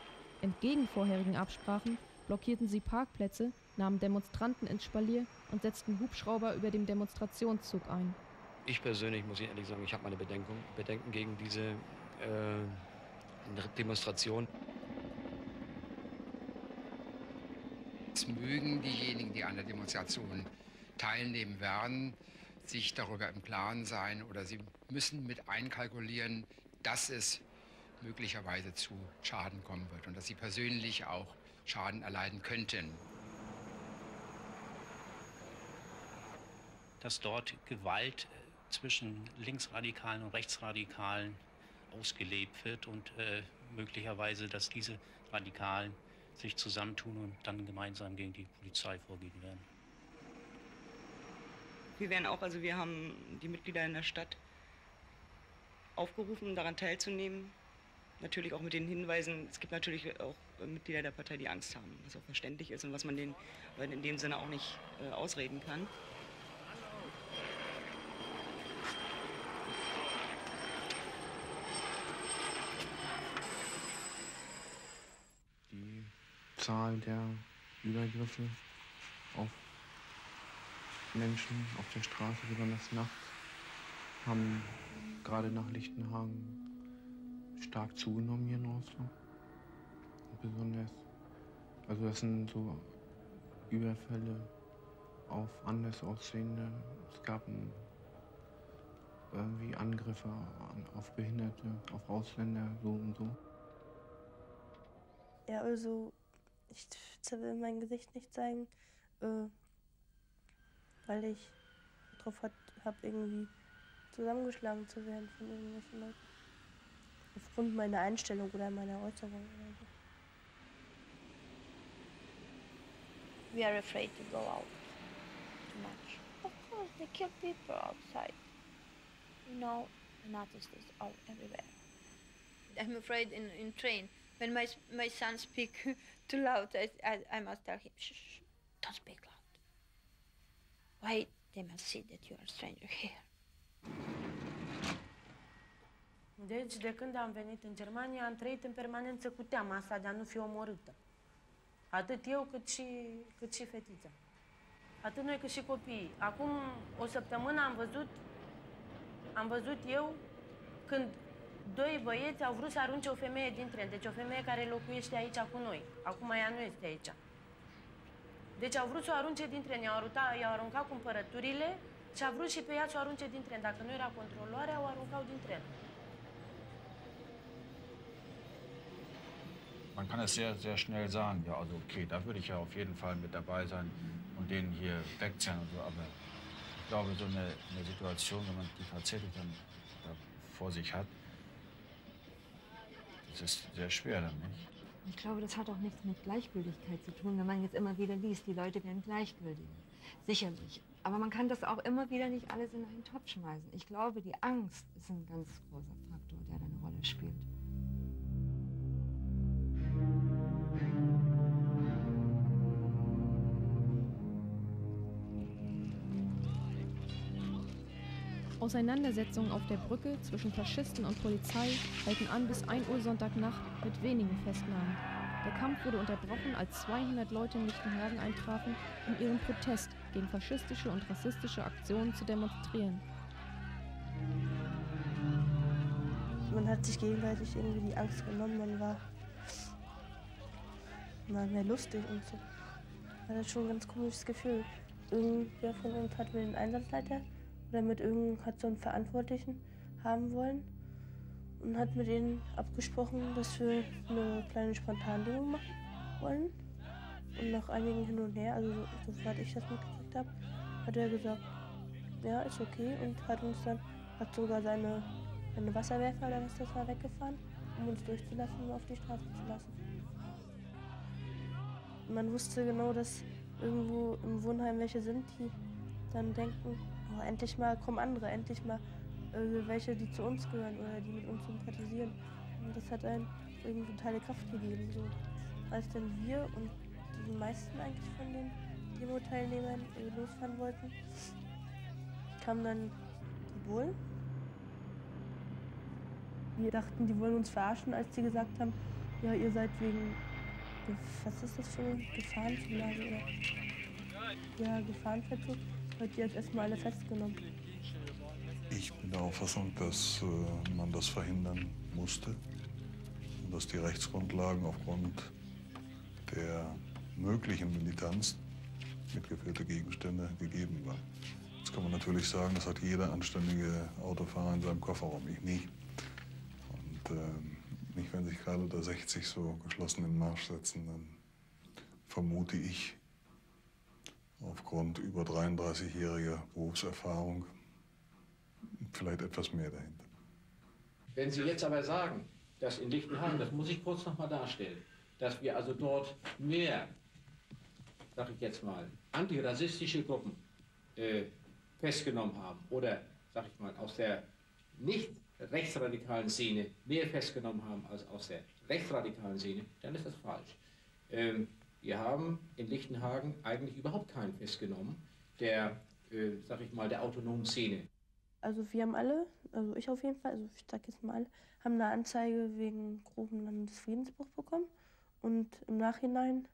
Entgegen vorherigen Absprachen blockierten sie Parkplätze, nahmen Demonstranten ins Spalier und setzten Hubschrauber über dem Demonstrationszug ein. Ich persönlich muss ich ehrlich sagen, ich habe meine Bedenken, Bedenken gegen diese äh, Demonstration. Es mögen diejenigen, die an der Demonstration teilnehmen werden, sich darüber im Klaren sein oder sie müssen mit einkalkulieren, dass es möglicherweise zu Schaden kommen wird und dass sie persönlich auch Schaden erleiden könnten. Dass dort Gewalt äh, zwischen Linksradikalen und Rechtsradikalen ausgelebt wird und äh, möglicherweise, dass diese Radikalen sich zusammentun und dann gemeinsam gegen die Polizei vorgehen werden. Wir werden auch, also wir haben die Mitglieder in der Stadt aufgerufen, daran teilzunehmen. Natürlich auch mit den Hinweisen, es gibt natürlich auch Mitglieder der Partei, die Angst haben, was auch verständlich ist und was man denen in dem Sinne auch nicht äh, ausreden kann. Zahl der Übergriffe auf Menschen auf der Straße, besonders nachts, haben gerade nach Lichtenhagen stark zugenommen hier in Rostock. Besonders, also das sind so Überfälle auf anders aussehende. Es gab irgendwie Angriffe an, auf Behinderte, auf Ausländer, so und so. Ja, also ich will mein Gesicht nicht zeigen, äh, weil ich darauf habe, irgendwie zusammengeschlagen zu werden von irgendwelchen Leuten. Aufgrund meiner Einstellung oder meiner Äußerung oder so. We are afraid to go out too much. Of course, they kill people outside. You know, the Nazis is all everywhere. I'm afraid in, in train, when my, my son speak too loud, I, I, I must tell him, shh, shh, don't speak loud. Why they must see that you are a stranger here. Deci, de când am venit în Germania, am trăit în permanență cu teama asta de a nu fi omorâtă. Atât eu cât și, cât și fetița. Atât noi cât și copiii. Acum o săptămână am văzut, am văzut eu când doi băieți au vrut să arunce o femeie din tren. Deci o femeie care locuiește aici cu noi. Acum ea nu este aici. Deci au vrut să o arunce din tren. I-au aruncat, i-au aruncat cumpărăturile și a vrut și pe ea să o arunce din tren. Dacă nu era controloarea, o aruncau din tren. Man kann es sehr, sehr schnell sagen, ja, also okay, da würde ich ja auf jeden Fall mit dabei sein. und den hier wegzerren und so. Aber ich glaube, so eine, eine Situation, wenn man die tatsächlich dann vor sich hat, das ist sehr schwer dann, nicht? Ich glaube, das hat auch nichts mit Gleichgültigkeit zu tun, wenn man jetzt immer wieder liest, die Leute werden gleichgültig. Sicherlich. Aber man kann das auch immer wieder nicht alles in einen Topf schmeißen. Ich glaube, die Angst ist ein ganz großer Faktor, der eine Rolle spielt. Auseinandersetzungen auf der Brücke zwischen Faschisten und Polizei halten an bis 1 Uhr Sonntagnacht mit wenigen Festnahmen. Der Kampf wurde unterbrochen, als 200 Leute in Lichtenhagen eintrafen, um ihren Protest gegen faschistische und rassistische Aktionen zu demonstrieren. Man hat sich gegenseitig irgendwie die Angst genommen, man war, war mehr lustig und so. War das schon ein ganz komisches Gefühl. Irgendwer von uns hat mit dem Einsatzleiter oder mit irgendeinem hat so einen Verantwortlichen haben wollen und hat mit ihnen abgesprochen, dass wir eine kleine Spontandemo machen wollen. Und nach einigen hin und her, also so, soweit ich das mitgekriegt habe, hat er gesagt, ja, ist okay und hat uns dann, hat sogar seine, seine Wasserwerfer oder was das war, weggefahren, um uns durchzulassen und auf die Straße zu lassen. Man wusste genau, dass irgendwo im Wohnheim welche sind, die dann denken, endlich mal kommen andere, endlich mal äh, welche, die zu uns gehören oder die mit uns sympathisieren. Und das hat einem irgendwie totale Kraft gegeben. So. Als dann wir und die meisten eigentlich von den Demo-Teilnehmern äh, losfahren wollten, kamen dann die Bullen. Wir dachten, die wollen uns verarschen, als die gesagt haben, ja, ihr seid wegen, was ist das für eine Gefahrenzulage oder ja, Gefahrenverzug, wird jetzt erstmal alle festgenommen. Ich bin der Auffassung, dass äh, man das verhindern musste und dass die Rechtsgrundlagen aufgrund der möglichen Militanz mitgeführte Gegenstände gegeben waren. Jetzt kann man natürlich sagen, das hat jeder anständige Autofahrer in seinem Kofferraum, ich nicht. Und äh, nicht, wenn sich gerade da 60 so geschlossen in Marsch setzen, dann vermute ich aufgrund über 33-jähriger Berufserfahrung vielleicht etwas mehr dahinter. Wenn Sie jetzt aber sagen, dass in Lichtenhagen, das muss ich kurz noch mal darstellen, dass wir also dort mehr, sag ich jetzt mal, antirassistische Gruppen äh, festgenommen haben oder, sag ich mal, aus der nicht rechtsradikalen Szene mehr festgenommen haben als aus der rechtsradikalen Szene, dann ist das falsch. Ähm, wir haben in Lichtenhagen eigentlich überhaupt keinen festgenommen, der, äh, sag ich mal, der autonomen Szene. Also wir haben alle, also ich auf jeden Fall, also ich sag jetzt mal alle, haben eine Anzeige wegen groben Landesfriedensbruch bekommen. Und im Nachhinein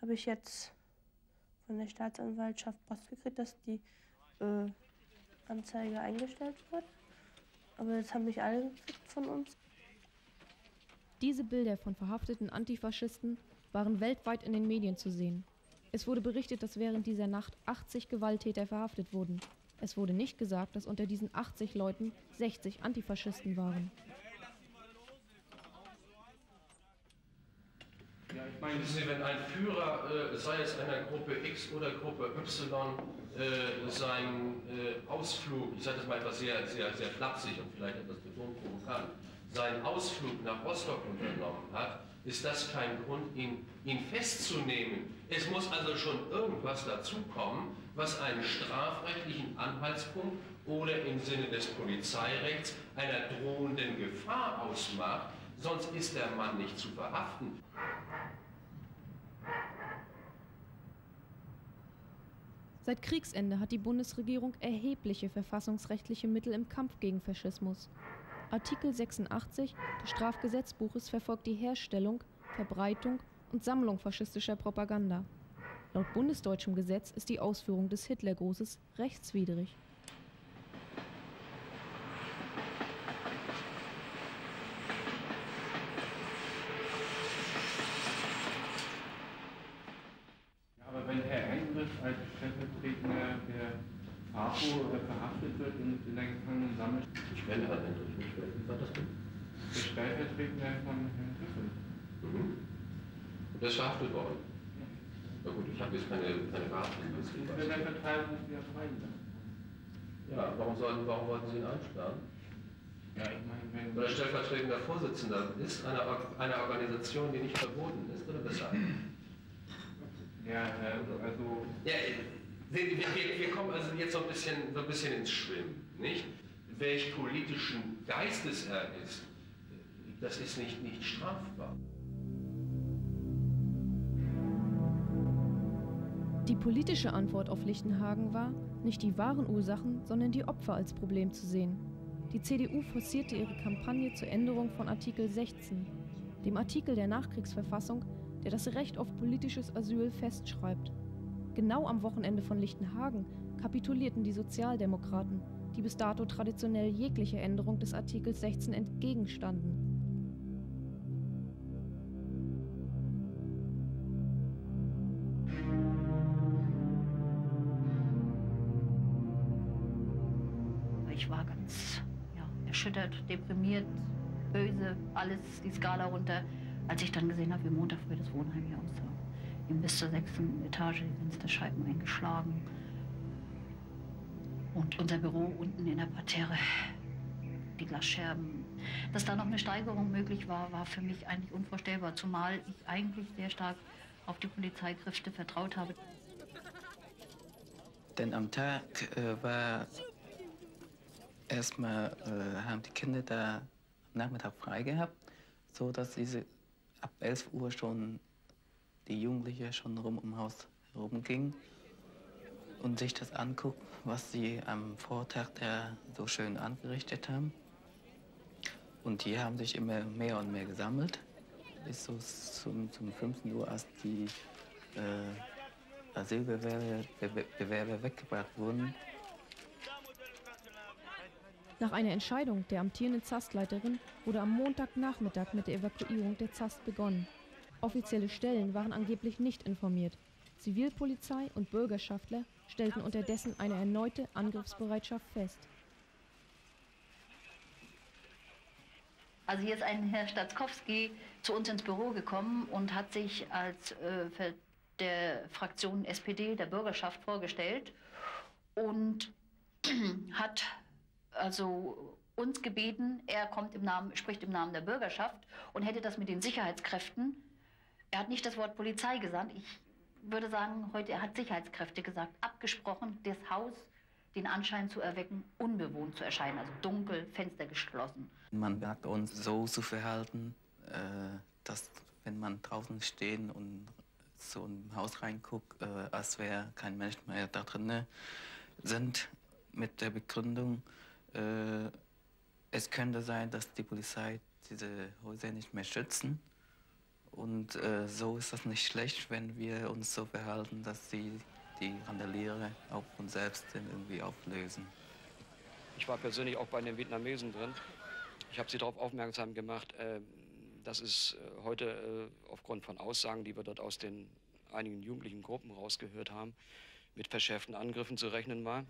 habe ich jetzt von der Staatsanwaltschaft Post gekriegt, dass die äh, Anzeige eingestellt wird. Aber das haben nicht alle gekriegt von uns. Diese Bilder von verhafteten Antifaschisten waren weltweit in den Medien zu sehen. Es wurde berichtet, dass während dieser Nacht 80 Gewalttäter verhaftet wurden. Es wurde nicht gesagt, dass unter diesen 80 Leuten 60 Antifaschisten waren. Ja, ich meine, wenn ein Führer, äh, sei es einer Gruppe X oder Gruppe Y, äh, seinen äh, Ausflug, ich sage das mal etwas sehr, sehr, sehr flapsig und vielleicht etwas betont provokant, seinen Ausflug nach Rostock unternommen hat, ist das kein Grund, ihn, ihn festzunehmen. Es muss also schon irgendwas dazukommen, was einen strafrechtlichen Anhaltspunkt oder im Sinne des Polizeirechts einer drohenden Gefahr ausmacht, sonst ist der Mann nicht zu verhaften. Seit Kriegsende hat die Bundesregierung erhebliche verfassungsrechtliche Mittel im Kampf gegen Faschismus. Artikel 86 des Strafgesetzbuches verfolgt die Herstellung, Verbreitung und Sammlung faschistischer Propaganda. Laut bundesdeutschem Gesetz ist die Ausführung des Hitlergrußes rechtswidrig. Aber wenn Herr Engriff als Stellvertretender der APO verhaftet wird und in der Gefangenen sammelt. Stelle hat Engriff nicht Wie war das denn? Der Stellvertretender von Herrn Griffel. Mhm. Und der ist verhaftet worden. Na gut, ich habe jetzt keine, keine Daten. Wenn er vertreiben, ist wieder frei. Ja, warum, sollen, warum wollten Sie ihn einsperren? Ja, ich meine, wenn... Oder stellvertretender Vorsitzender ist einer, einer Organisation, die nicht verboten ist, oder weshalb? Ja, also... Ja, wir, wir, wir kommen also jetzt so ein bisschen, so ein bisschen ins Schwimmen, nicht? Welch politischen Geistes er ist, das ist nicht, nicht strafbar. Die politische Antwort auf Lichtenhagen war, nicht die wahren Ursachen, sondern die Opfer als Problem zu sehen. Die CDU forcierte ihre Kampagne zur Änderung von Artikel 16, dem Artikel der Nachkriegsverfassung, der das Recht auf politisches Asyl festschreibt. Genau am Wochenende von Lichtenhagen kapitulierten die Sozialdemokraten, die bis dato traditionell jeglicher Änderung des Artikels 16 entgegenstanden. Ich war ganz ja, erschüttert, deprimiert, böse, alles die Skala runter, als ich dann gesehen habe, wie Montag früh das Wohnheim hier aussah. Ihm bis zur sechsten Etage die Fensterscheiben eingeschlagen. Und unser Büro unten in der Parterre, die Glasscherben. Dass da noch eine Steigerung möglich war, war für mich eigentlich unvorstellbar, zumal ich eigentlich sehr stark auf die Polizeikräfte vertraut habe. Denn am Tag äh, war erstmal äh, haben die Kinder da am Nachmittag frei gehabt, so dass sie ab 11 Uhr schon die Jugendlichen schon rum im Haus herumgingen und sich das anguckt, was sie am Vortag da so schön angerichtet haben. Und die haben sich immer mehr und mehr gesammelt, bis so zum, zum 15 Uhr, als die äh, Asylbewerber Bewerber weggebracht wurden. Nach einer Entscheidung der amtierenden Zastleiterin wurde am Montagnachmittag mit der Evakuierung der Zast begonnen. Offizielle Stellen waren angeblich nicht informiert. Zivilpolizei und Bürgerschaftler stellten unterdessen eine erneute Angriffsbereitschaft fest. Also hier ist ein Herr Statzkowski zu uns ins Büro gekommen und hat sich als äh, der Fraktion SPD der Bürgerschaft vorgestellt und hat also uns gebeten, er kommt im Namen, spricht im Namen der Bürgerschaft und hätte das mit den Sicherheitskräften. Er hat nicht das Wort Polizei gesagt. Ich würde sagen, heute hat Sicherheitskräfte gesagt, abgesprochen, das Haus den Anschein zu erwecken, unbewohnt zu erscheinen, also dunkel, Fenster geschlossen. Man merkt uns so zu verhalten, äh, dass wenn man draußen stehen und so ein Haus reinguckt, äh, als wäre kein Mensch mehr da drin sind, mit der Begründung, äh, es könnte sein, dass die Polizei diese Häuser nicht mehr schützen. Und äh, so ist das nicht schlecht, wenn wir uns so verhalten, dass sie die Randaliere auf uns selbst irgendwie auflösen. Ich war persönlich auch bei den Vietnamesen drin. Ich habe sie darauf aufmerksam gemacht, äh, dass es äh, heute äh, aufgrund von Aussagen, die wir dort aus den einigen jugendlichen Gruppen rausgehört haben, mit verschärften Angriffen zu rechnen war.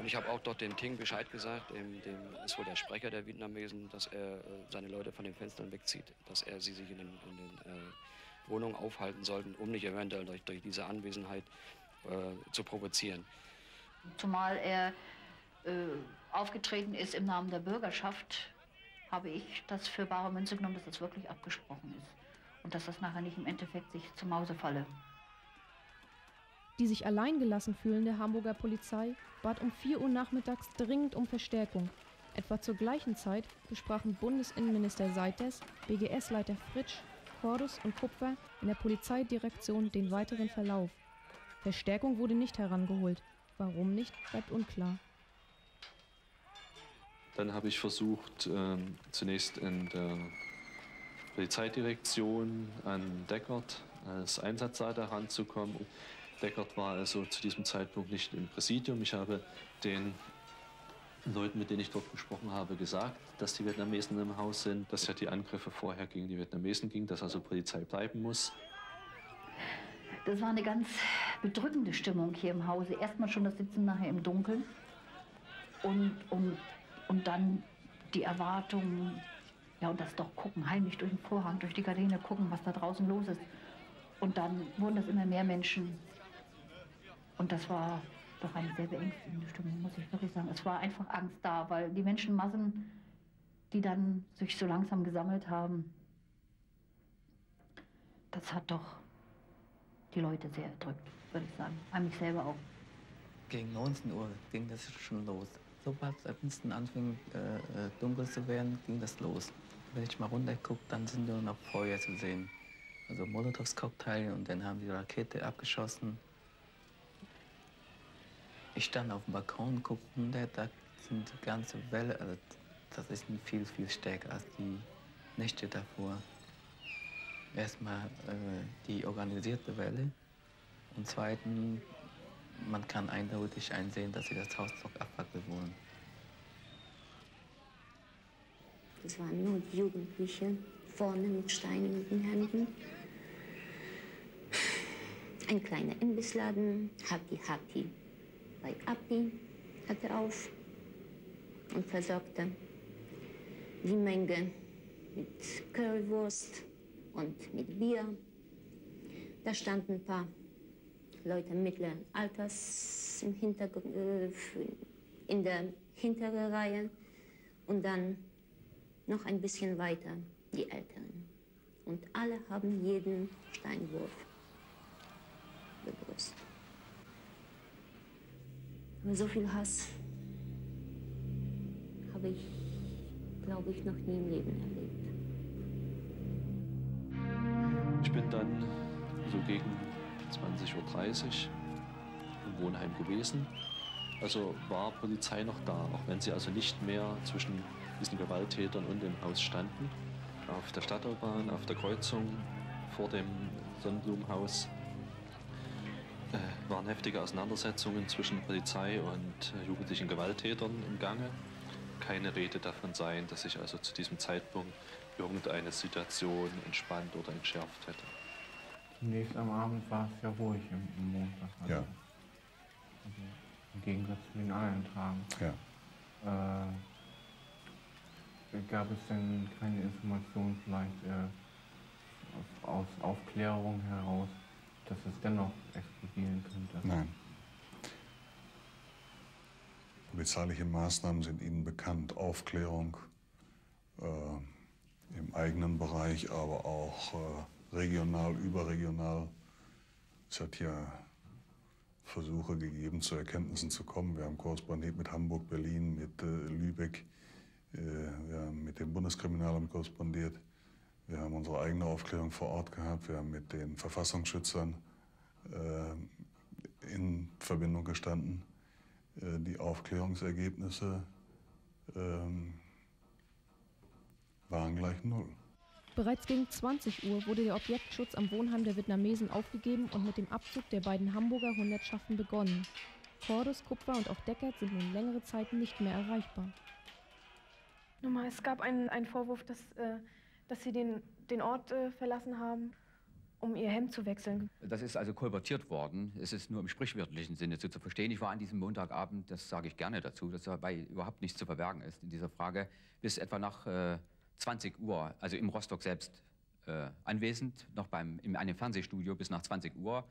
Und ich habe auch dort dem Ting Bescheid gesagt, dem, dem ist wohl der Sprecher der Vietnamesen, dass er äh, seine Leute von den Fenstern wegzieht, dass er sie sich in den, in den äh, Wohnungen aufhalten sollten, um nicht eventuell durch, durch diese Anwesenheit äh, zu provozieren. Zumal er äh, aufgetreten ist im Namen der Bürgerschaft, habe ich das für bare Münze genommen, dass das wirklich abgesprochen ist. Und dass das nachher nicht im Endeffekt sich zur Mause falle. Die sich alleingelassen fühlende Hamburger Polizei bat um 4 Uhr nachmittags dringend um Verstärkung. Etwa zur gleichen Zeit besprachen Bundesinnenminister Seiters, BGS-Leiter Fritsch, Cordus und Kupfer in der Polizeidirektion den weiteren Verlauf. Verstärkung wurde nicht herangeholt. Warum nicht, bleibt unklar. Dann habe ich versucht, äh, zunächst in der Polizeidirektion an Deckert als Einsatzleiter heranzukommen. Deckert war also zu diesem Zeitpunkt nicht im Präsidium. Ich habe den Leuten, mit denen ich dort gesprochen habe, gesagt, dass die Vietnamesen im Haus sind, dass ja die Angriffe vorher gegen die Vietnamesen gingen, dass also Polizei bleiben muss. Das war eine ganz bedrückende Stimmung hier im Hause. Erstmal schon das Sitzen nachher im Dunkeln und, und, und dann die Erwartung, ja, und das doch gucken, heimlich durch den Vorhang, durch die Gardine gucken, was da draußen los ist. Und dann wurden das immer mehr Menschen. Und das war doch eine sehr beängstigende Stimmung, muss ich wirklich sagen. Es war einfach Angst da, weil die Menschenmassen, die dann sich so langsam gesammelt haben, das hat doch die Leute sehr erdrückt, würde ich sagen. An mich selber auch. Gegen 19 Uhr ging das schon los. Sobald es anfing äh, äh, dunkel zu werden, ging das los. Wenn ich mal runtergucke, dann sind nur noch Feuer zu sehen. Also Molotows-Cocktail und dann haben die Rakete abgeschossen. Ich stand auf dem Balkon guckte runter, da sind die ganze Welle, also das ist viel, viel stärker als die Nächte davor. Erstmal äh, die organisierte Welle und zweitens, man kann eindeutig einsehen, dass sie das Haus noch abfackeln wollen. Es waren nur Jugendliche, vorne mit Steinen in den Händen. Ein kleiner Imbissladen, Happy Happy bei Appi, hatte auf und versorgte die Menge mit Currywurst und mit Bier. Da standen ein paar Leute mittleren Alters im äh, in der hinteren Reihe und dann noch ein bisschen weiter die Älteren. Und alle haben jeden Steinwurf begrüßt. Aber so viel Hass habe ich, glaube ich, noch nie im Leben erlebt. Ich bin dann so gegen 20.30 Uhr im Wohnheim gewesen. Also war Polizei noch da, auch wenn sie also nicht mehr zwischen diesen Gewalttätern und dem Haus standen. Auf der Stadtautobahn, auf der Kreuzung vor dem Sonnenblumenhaus waren heftige Auseinandersetzungen zwischen Polizei und äh, jugendlichen Gewalttätern im Gange. Keine Rede davon sein, dass sich also zu diesem Zeitpunkt irgendeine Situation entspannt oder entschärft hätte. Zunächst am Abend war es ja ruhig im, im Montag. Also, Ja. Also Im Gegensatz zu den anderen Tagen. Ja. Äh, gab es denn keine Informationen vielleicht äh, aus Aufklärung heraus, dass es dennoch explodieren könnte? Nein. Polizeiliche Maßnahmen sind Ihnen bekannt. Aufklärung äh, im eigenen Bereich, aber auch äh, regional, überregional. Es hat ja Versuche gegeben, zu Erkenntnissen zu kommen. Wir haben korrespondiert mit Hamburg, Berlin, mit äh, Lübeck. Äh, wir haben mit dem Bundeskriminalamt korrespondiert. Wir haben unsere eigene Aufklärung vor Ort gehabt. Wir haben mit den Verfassungsschützern in Verbindung gestanden. Äh, die Aufklärungsergebnisse ähm, waren gleich null. Bereits gegen 20 Uhr wurde der Objektschutz am Wohnheim der Vietnamesen aufgegeben und mit dem Abzug der beiden Hamburger Hundertschaften begonnen. Cordes, Kupfer und auch Deckert sind nun längere Zeit nicht mehr erreichbar. Nochmal, es gab einen, einen Vorwurf, dass, äh, dass Sie den, den Ort äh, verlassen haben, um Ihr Hemd zu wechseln. Das ist also kolportiert worden. Es ist nur im sprichwörtlichen Sinne so zu verstehen. Ich war an diesem Montagabend, das sage ich gerne dazu, dass dabei überhaupt nichts zu verbergen ist in dieser Frage, bis etwa nach äh, 20 Uhr, also im Rostock selbst äh, anwesend, noch beim, in einem Fernsehstudio bis nach 20 Uhr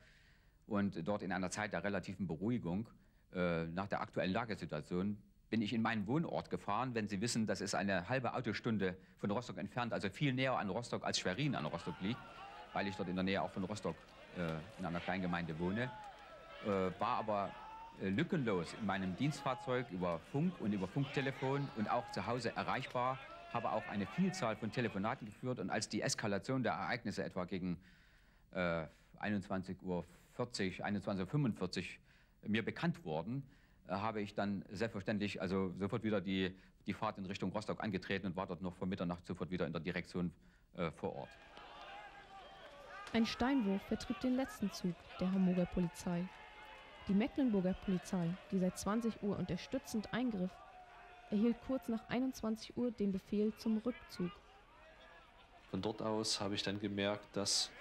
und dort in einer Zeit der relativen Beruhigung äh, nach der aktuellen Lagesituation bin ich in meinen Wohnort gefahren, wenn Sie wissen, das ist eine halbe Autostunde von Rostock entfernt, also viel näher an Rostock als Schwerin an Rostock liegt, weil ich dort in der Nähe auch von Rostock äh, in einer Kleingemeinde wohne, äh, war aber äh, lückenlos in meinem Dienstfahrzeug über Funk und über Funktelefon und auch zu Hause erreichbar, habe auch eine Vielzahl von Telefonaten geführt und als die Eskalation der Ereignisse etwa gegen äh, 21.40 Uhr, 21.45 Uhr mir bekannt wurden, habe ich dann selbstverständlich also sofort wieder die, die Fahrt in Richtung Rostock angetreten und war dort noch vor Mitternacht sofort wieder in der Direktion äh, vor Ort. Ein Steinwurf vertrieb den letzten Zug der Hamburger Polizei. Die Mecklenburger Polizei, die seit 20 Uhr unterstützend eingriff, erhielt kurz nach 21 Uhr den Befehl zum Rückzug. Von dort aus habe ich dann gemerkt, dass,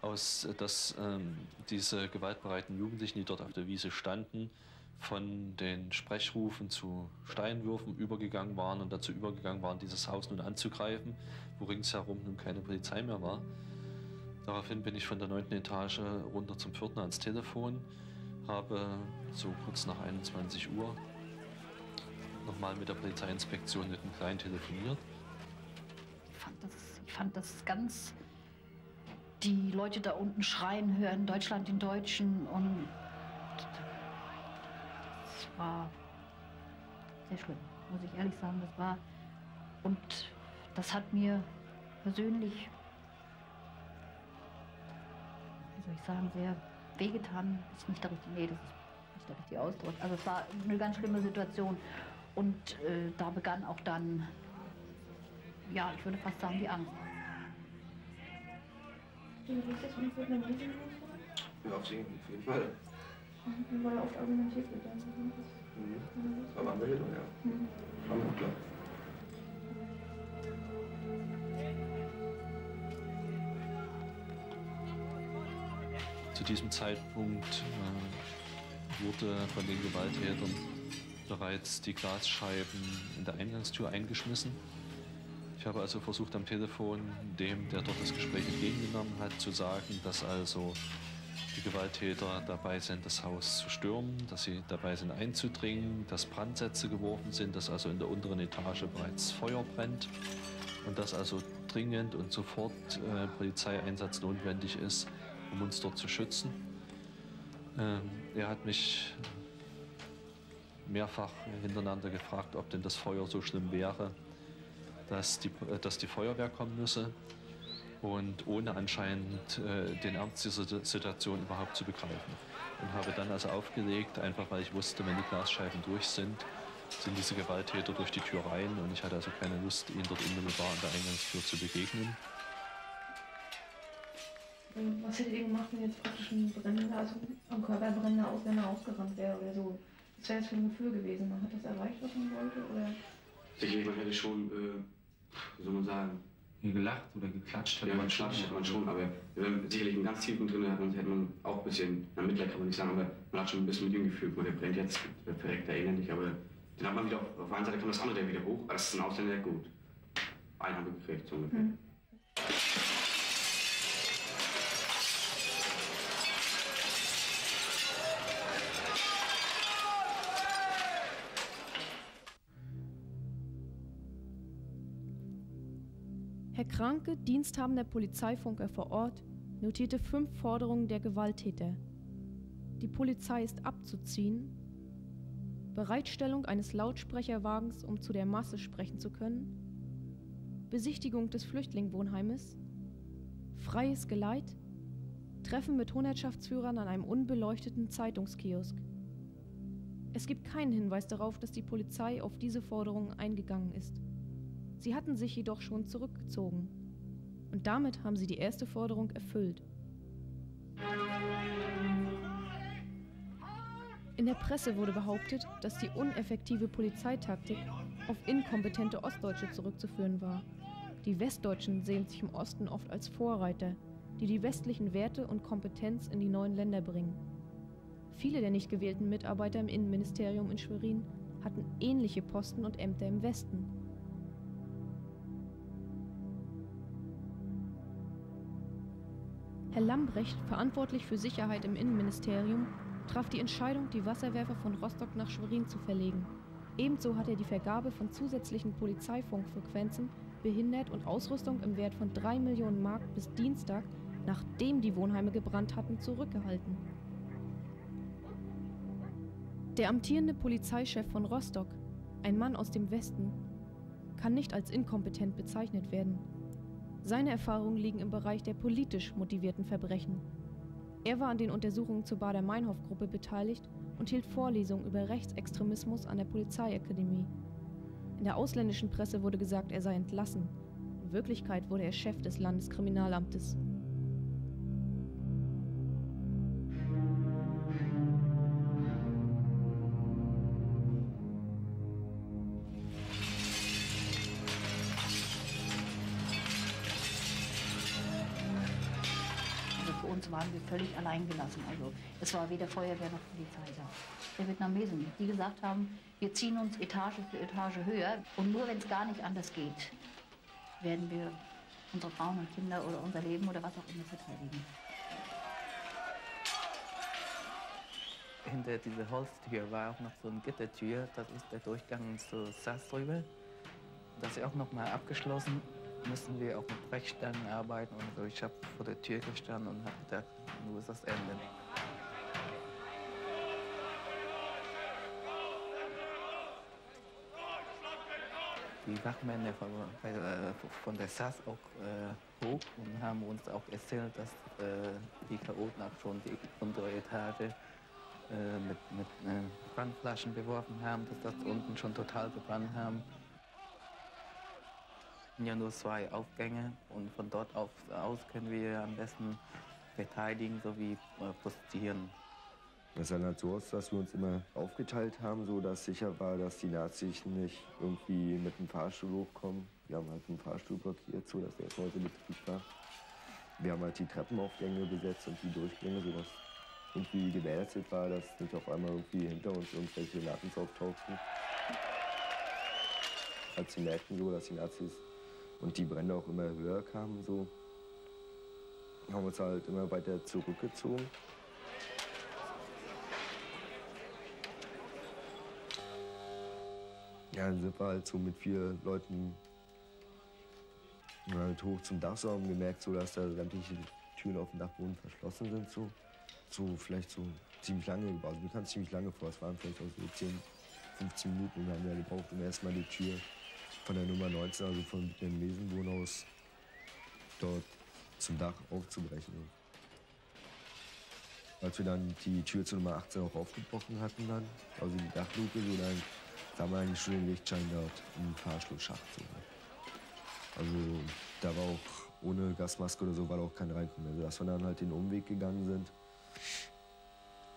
aus, dass ähm, diese gewaltbereiten Jugendlichen, die dort auf der Wiese standen, von den Sprechrufen zu Steinwürfen übergegangen waren und dazu übergegangen waren, dieses Haus nun anzugreifen, wo ringsherum nun keine Polizei mehr war. Daraufhin bin ich von der neunten Etage runter zum vierten ans Telefon, habe so kurz nach 21 Uhr nochmal mit der Polizeiinspektion mit dem Kleinen telefoniert. Ich fand das, ich fand das ganz. Die Leute da unten schreien hören, Deutschland den Deutschen und. Es war sehr schlimm, muss ich ehrlich sagen. Das war. Und das hat mir persönlich, soll ich sagen, sehr wehgetan. Ist nicht der richtige, nee, das ist nicht der richtige Ausdruck. Also es war eine ganz schlimme Situation. Und äh, da begann auch dann, ja, ich würde fast sagen, die Angst. Mit einem Riesen Ja, auf jeden auf jeden Fall. Weil oft argumentiert wird. Also. Mhm. Aber haben wir ja. Mhm. Haben wir, klar. Zu diesem Zeitpunkt äh, wurde von den Gewalttätern bereits die Glasscheiben in der Eingangstür eingeschmissen. Ich habe also versucht am Telefon dem, der dort das Gespräch entgegengenommen hat, zu sagen, dass also die Gewalttäter dabei sind, das Haus zu stürmen, dass sie dabei sind einzudringen, dass Brandsätze geworfen sind, dass also in der unteren Etage bereits Feuer brennt und dass also dringend und sofort äh, Polizeieinsatz notwendig ist, um uns dort zu schützen. Ähm, er hat mich mehrfach hintereinander gefragt, ob denn das Feuer so schlimm wäre, dass die, äh, dass die Feuerwehr kommen müsse und ohne anscheinend äh, den Ernst dieser Situation überhaupt zu begreifen. Und habe dann also aufgelegt, einfach weil ich wusste, wenn die Glasscheiben durch sind, sind diese Gewalttäter durch die Tür rein und ich hatte also keine Lust, ihnen dort unmittelbar an der Eingangstür zu begegnen. Und Was hättet ihr gemacht, wenn jetzt praktisch ein brennender, also am Körper ein brennender Ausländer ausgerannt wäre oder so? Was wäre das für ein Gefühl gewesen? Man hat das erreicht, was man wollte? Oder? Sicherlich, man hätte schon, äh, wie soll man sagen, gelacht oder geklatscht Ja, man klatscht hätte man schon, aber sicherlich einen ganz tiefen drin hat, man, hätte man auch ein bisschen, na, Mitleid kann man nicht sagen, aber man hat schon ein bisschen mit ihm gefühlt, man, der brennt jetzt, der verreckt er ähnlich, aber den hat man wieder, auf, auf der einen Seite kam das andere wieder hoch, aber das ist ein Ausländer, gut. Einen haben wir gekriegt, so ungefähr. Herr Kranke, diensthabender Polizeifunker vor Ort, notierte fünf Forderungen der Gewalttäter. Die Polizei ist abzuziehen, Bereitstellung eines Lautsprecherwagens, um zu der Masse sprechen zu können, Besichtigung des Flüchtlingwohnheimes, freies Geleit, Treffen mit Hundertschaftsführern an einem unbeleuchteten Zeitungskiosk. Es gibt keinen Hinweis darauf, dass die Polizei auf diese Forderungen eingegangen ist. Sie hatten sich jedoch schon zurückgezogen. Und damit haben sie die erste Forderung erfüllt. In der Presse wurde behauptet, dass die uneffektive Polizeitaktik auf inkompetente Ostdeutsche zurückzuführen war. Die Westdeutschen sehen sich im Osten oft als Vorreiter, die die westlichen Werte und Kompetenz in die neuen Länder bringen. Viele der nicht gewählten Mitarbeiter im Innenministerium in Schwerin hatten ähnliche Posten und Ämter im Westen. Herr Lambrecht, verantwortlich für Sicherheit im Innenministerium, traf die Entscheidung, die Wasserwerfer von Rostock nach Schwerin zu verlegen. Ebenso hat er die Vergabe von zusätzlichen Polizeifunkfrequenzen behindert und Ausrüstung im Wert von 3 Millionen Mark bis Dienstag, nachdem die Wohnheime gebrannt hatten, zurückgehalten. Der amtierende Polizeichef von Rostock, ein Mann aus dem Westen, kann nicht als inkompetent bezeichnet werden. Seine Erfahrungen liegen im Bereich der politisch motivierten Verbrechen. Er war an den Untersuchungen zur Bader-Meinhof-Gruppe beteiligt und hielt Vorlesungen über Rechtsextremismus an der Polizeiakademie. In der ausländischen Presse wurde gesagt, er sei entlassen. In Wirklichkeit wurde er Chef des Landeskriminalamtes. Völlig allein gelassen. Also es war weder Feuerwehr noch Polizei da. Der Vietnamesen, die gesagt haben, wir ziehen uns Etage für Etage höher und nur wenn es gar nicht anders geht, werden wir unsere Frauen und Kinder oder unser Leben oder was auch immer verteidigen. Hinter dieser Holztür war auch noch so eine Gittertür. Das ist der Durchgang zu Sass drüber. Das ist auch noch mal abgeschlossen. Müssen wir auch mit Brechstangen arbeiten und so. Ich habe vor der Tür gestanden und habe gedacht, wo ist das Ende? Die Wachmänner von, äh, von der SAS auch äh, hoch und haben uns auch erzählt, dass äh, die Chaoten auch schon die untere Etage äh, mit, mit äh, Brandflaschen beworfen haben, dass das unten schon total gebrannt haben. Ja, nur zwei Aufgänge und von dort aus, können wir am besten verteidigen sowie äh, postieren. Es sah halt so aus, dass wir uns immer aufgeteilt haben, so dass sicher war, dass die Nazis nicht irgendwie mit dem Fahrstuhl hochkommen. Wir haben halt den Fahrstuhl blockiert, so dass der erstmal so Betrieb war. Wir haben halt die Treppenaufgänge besetzt und die Durchgänge, sodass irgendwie gewährleistet war, dass nicht auf einmal irgendwie hinter uns irgendwelche Nazis auftauchten. Als sie merkten so, dass die Nazis und die Brände auch immer höher kamen, so, haben wir uns halt immer weiter zurückgezogen. Ja, dann sind wir halt so mit vier Leuten halt hoch zum Dach so haben gemerkt, so, dass da sämtliche Türen auf dem Dachboden verschlossen sind. So, so vielleicht so ziemlich lange, also wir kamen ziemlich lange vor, es waren vielleicht auch so 10, 15 Minuten und wir haben ja gebraucht, um erstmal die Tür von der Nummer 19, also von dem Mesenwohnhaus, dort zum Dach aufzubrechen. Als wir dann die Tür zur Nummer 18 auch aufgebrochen hatten, dann, also die Dachluke, so dann sah man eigentlich schon den Lichtschein dort im Fahrschlussschacht. So. Also da war auch ohne Gasmaske oder so war auch kein Reinkommen. Also dass wir dann halt den Umweg gegangen sind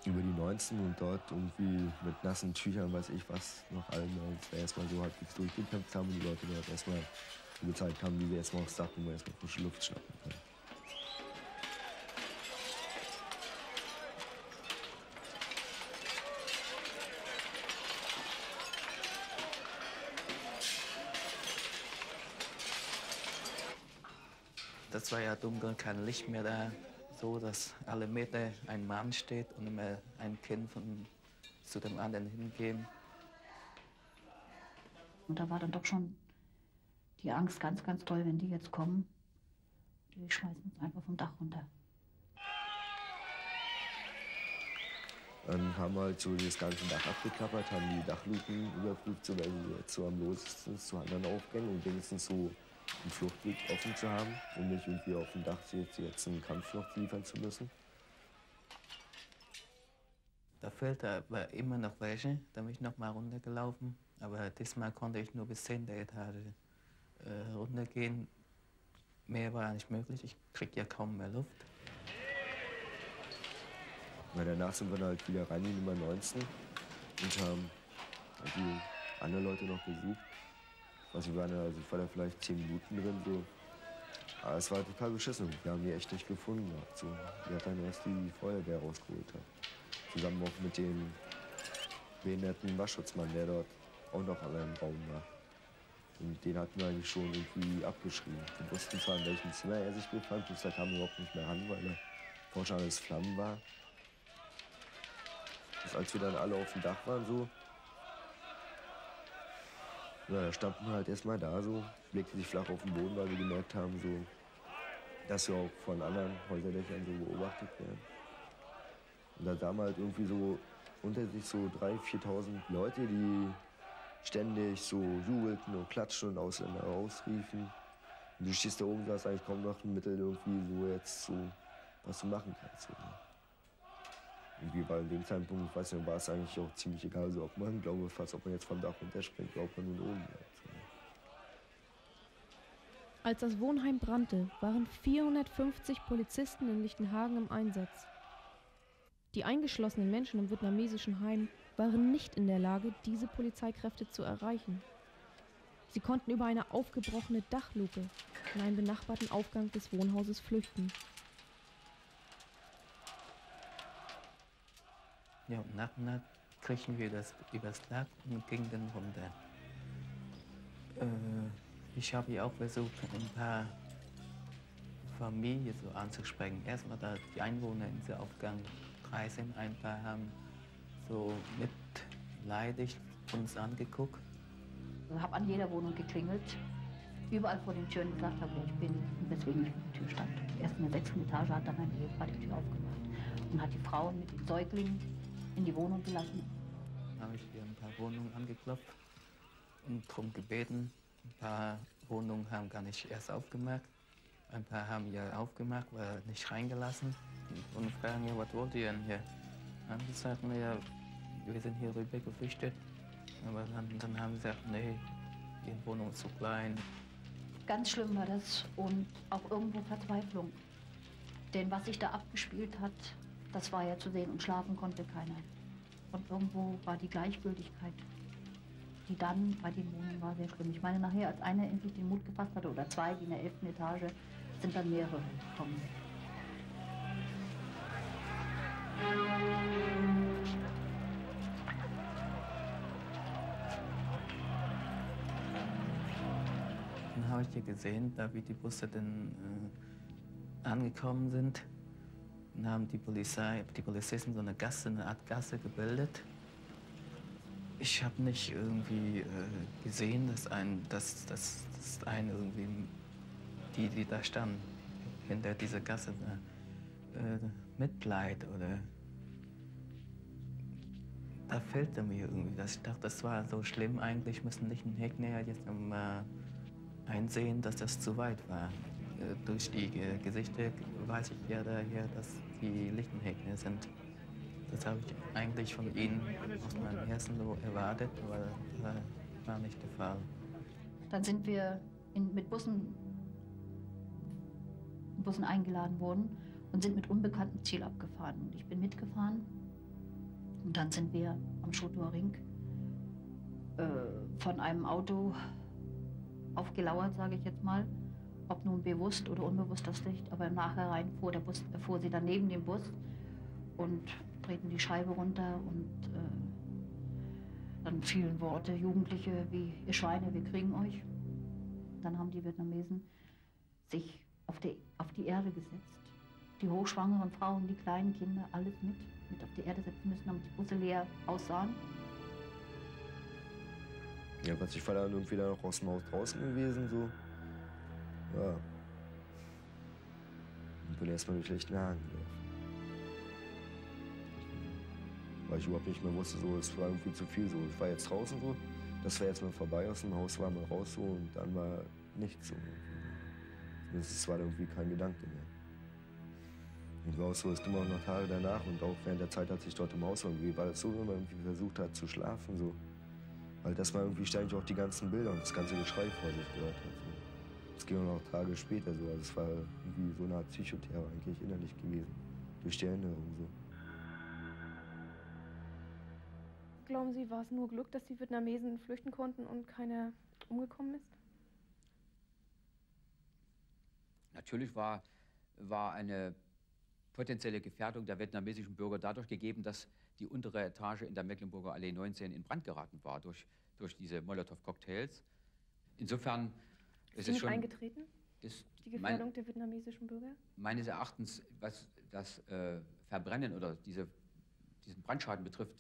über die 19 und dort irgendwie mit nassen Tüchern, weiß ich was, noch allem, erstmal so halbwegs durchgekämpft haben und die Leute dort erstmal gezeigt haben, wie wir erstmal aufs Dach, wo wir erstmal frische Luft schnappen können. Das war ja dunkel, kein Licht mehr da. So, dass alle Meter ein Mann steht und immer ein Kind von, zu dem anderen hingehen. Und da war dann doch schon die Angst ganz, ganz toll, wenn die jetzt kommen. Die schmeißen uns einfach vom Dach runter. Dann haben wir halt so das ganze Dach abgeklappert, haben die Dachluken überprüft, so weil sie jetzt so am losesten zu anderen Aufgängen und wenigstens so einen Fluchtweg offen zu haben und nicht irgendwie auf dem Dach jetzt, jetzt einen Kampfflucht liefern zu müssen. Da fehlt aber immer noch welche. Da bin ich noch mal runtergelaufen. Aber diesmal konnte ich nur bis 10. Etage äh, runtergehen. Mehr war nicht möglich. Ich krieg ja kaum mehr Luft. Na, danach sind wir dann halt wieder rein in die Nummer 19 und haben die anderen Leute noch besucht. Also, wir waren da, also ich war da vielleicht 10 Minuten drin. So. Aber es war total beschissen. Wir haben die echt nicht gefunden. So. Die hat dann erst die Feuerwehr rausgeholt. Hat. Zusammen auch mit dem behinderten Waschschutzmann, der dort auch noch an einem Raum war. Und den hatten wir eigentlich schon irgendwie abgeschrieben. Wir wussten zwar, in welchem Zimmer er sich befand, bloß da kam er überhaupt nicht mehr ran, weil er vorher schon alles Flammen war. Bis als wir dann alle auf dem Dach waren, so, ja, da standen wir halt erstmal da, so, legte sich flach auf den Boden, weil wir gemerkt haben, so, dass wir auch von anderen Häuserdächern so beobachtet werden. Und da sahen wir halt irgendwie so unter sich so 3.000, 4.000 Leute, die ständig so jubelten und klatschten und Ausländer ausriefen. Und du stehst da oben, da ist eigentlich kaum noch ein Mittel irgendwie so jetzt so, was du machen kannst. Ne? Irgendwie bei dem Zeitpunkt, weiß nicht, war es eigentlich auch ziemlich egal, so ob man, glaube fast, ob man jetzt vom Dach runterspringt oder ob man nun oben bleibt. Als das Wohnheim brannte, waren 450 Polizisten in Lichtenhagen im Einsatz. Die eingeschlossenen Menschen im vietnamesischen Heim waren nicht in der Lage, diese Polizeikräfte zu erreichen. Sie konnten über eine aufgebrochene Dachluke in einen benachbarten Aufgang des Wohnhauses flüchten. Ja, und nach und nach kriechen wir das übers Dach und gingen dann runter. Äh, ich habe ja auch versucht, ein paar Familie so anzusprechen. Erstmal da die Einwohner in der Aufgang 3 sind, ein paar haben so mitleidig uns angeguckt. Ich habe an jeder Wohnung geklingelt, überall vor den Türen gesagt wer ich bin und weswegen ich vor der Tür stand. Erst in der sechsten Etage hat dann mein Ehepaar die Tür aufgemacht und hat die Frauen mit den Säuglingen in die Wohnung gelassen. Dann habe ich hier ein paar Wohnungen angeklopft und darum gebeten. Ein paar Wohnungen haben gar nicht erst aufgemacht. Ein paar haben ja aufgemacht, aber nicht reingelassen. Und fragen mir, was wollt ihr denn hier? Dann sagten wir, ja, wir sind hier rüber geflüchtet. Aber dann, dann haben sie gesagt, nee, die Wohnung ist zu klein. Ganz schlimm war das und auch irgendwo Verzweiflung. Denn was sich da abgespielt hat, das war ja zu sehen und schlafen konnte keiner. Und irgendwo war die Gleichgültigkeit, die dann bei den Wohnungen war, sehr schlimm. Ich meine, nachher, als einer endlich den Mut gefasst hatte, oder zwei, die in der elften Etage, sind dann mehrere gekommen. Dann habe ich hier gesehen, da wie die Busse dann äh, angekommen sind. Dann haben die Polizei, die Polizisten so eine Gasse, eine Art Gasse gebildet. Ich habe nicht irgendwie äh, gesehen, dass ein, dass, dass, dass ein irgendwie, die, die da standen, hinter dieser Gasse, äh, Mitleid oder da fehlte mir irgendwie das. Ich dachte, das war so schlimm. Eigentlich müssen nicht ein Hecknäher jetzt mal einsehen, dass das zu weit war. Durch die Gesichter weiß ich ja daher, dass die Lichtenhäkner sind. Das habe ich eigentlich von ihnen aus meinem Herzen so erwartet, aber das war nicht der Fall. Dann sind wir in, mit Bussen, Bussen eingeladen worden und sind mit unbekanntem Ziel abgefahren. Und ich bin mitgefahren. Und dann sind wir am Schotower Ring äh, von einem Auto aufgelauert, sage ich jetzt mal. Ob nun bewusst oder unbewusst das Licht, aber im Nachhinein fuhr, der Bus, fuhr sie dann neben dem Bus und treten die Scheibe runter und äh, dann fielen Worte, Jugendliche wie ihr Schweine, wir kriegen euch. Dann haben die Vietnamesen sich auf die, auf die Erde gesetzt. Die hochschwangeren Frauen, die kleinen Kinder, alles mit, mit auf die Erde setzen müssen, damit die Busse leer aussahen. Ja, plötzlich war dann irgendwie dann noch aus dem Haus draußen gewesen, so. Ja. Und bin erstmal durch Lichtenhagen gelaufen. Weil ich überhaupt nicht mehr wusste, so, es war irgendwie zu viel so. Ich war jetzt draußen so, das war jetzt mal vorbei aus dem Haus, war mal raus so und dann war nichts so. Es war irgendwie kein Gedanke mehr. Und war auch so, es ging auch noch Tage danach und auch während der Zeit, als ich dort im Haus war, irgendwie war das so, wenn man irgendwie versucht hat zu schlafen, so. Weil dass man irgendwie ständig auch die ganzen Bilder und das ganze Geschrei vor sich gehört hat. Das ging auch noch Tage später so. Also es war irgendwie so eine Art Psychoterror eigentlich innerlich gewesen. Durch die Erinnerung so. Glauben Sie, war es nur Glück, dass die Vietnamesen flüchten konnten und keiner umgekommen ist? Natürlich war, war eine potenzielle Gefährdung der vietnamesischen Bürger dadurch gegeben, dass die untere Etage in der Mecklenburger Allee 19 in Brand geraten war durch, durch diese Molotow-Cocktails. Insofern ist es schon... eingetreten? Ist Die Gefährdung der vietnamesischen Bürger? meines Erachtens, was das äh, Verbrennen oder diese, diesen Brandschaden betrifft,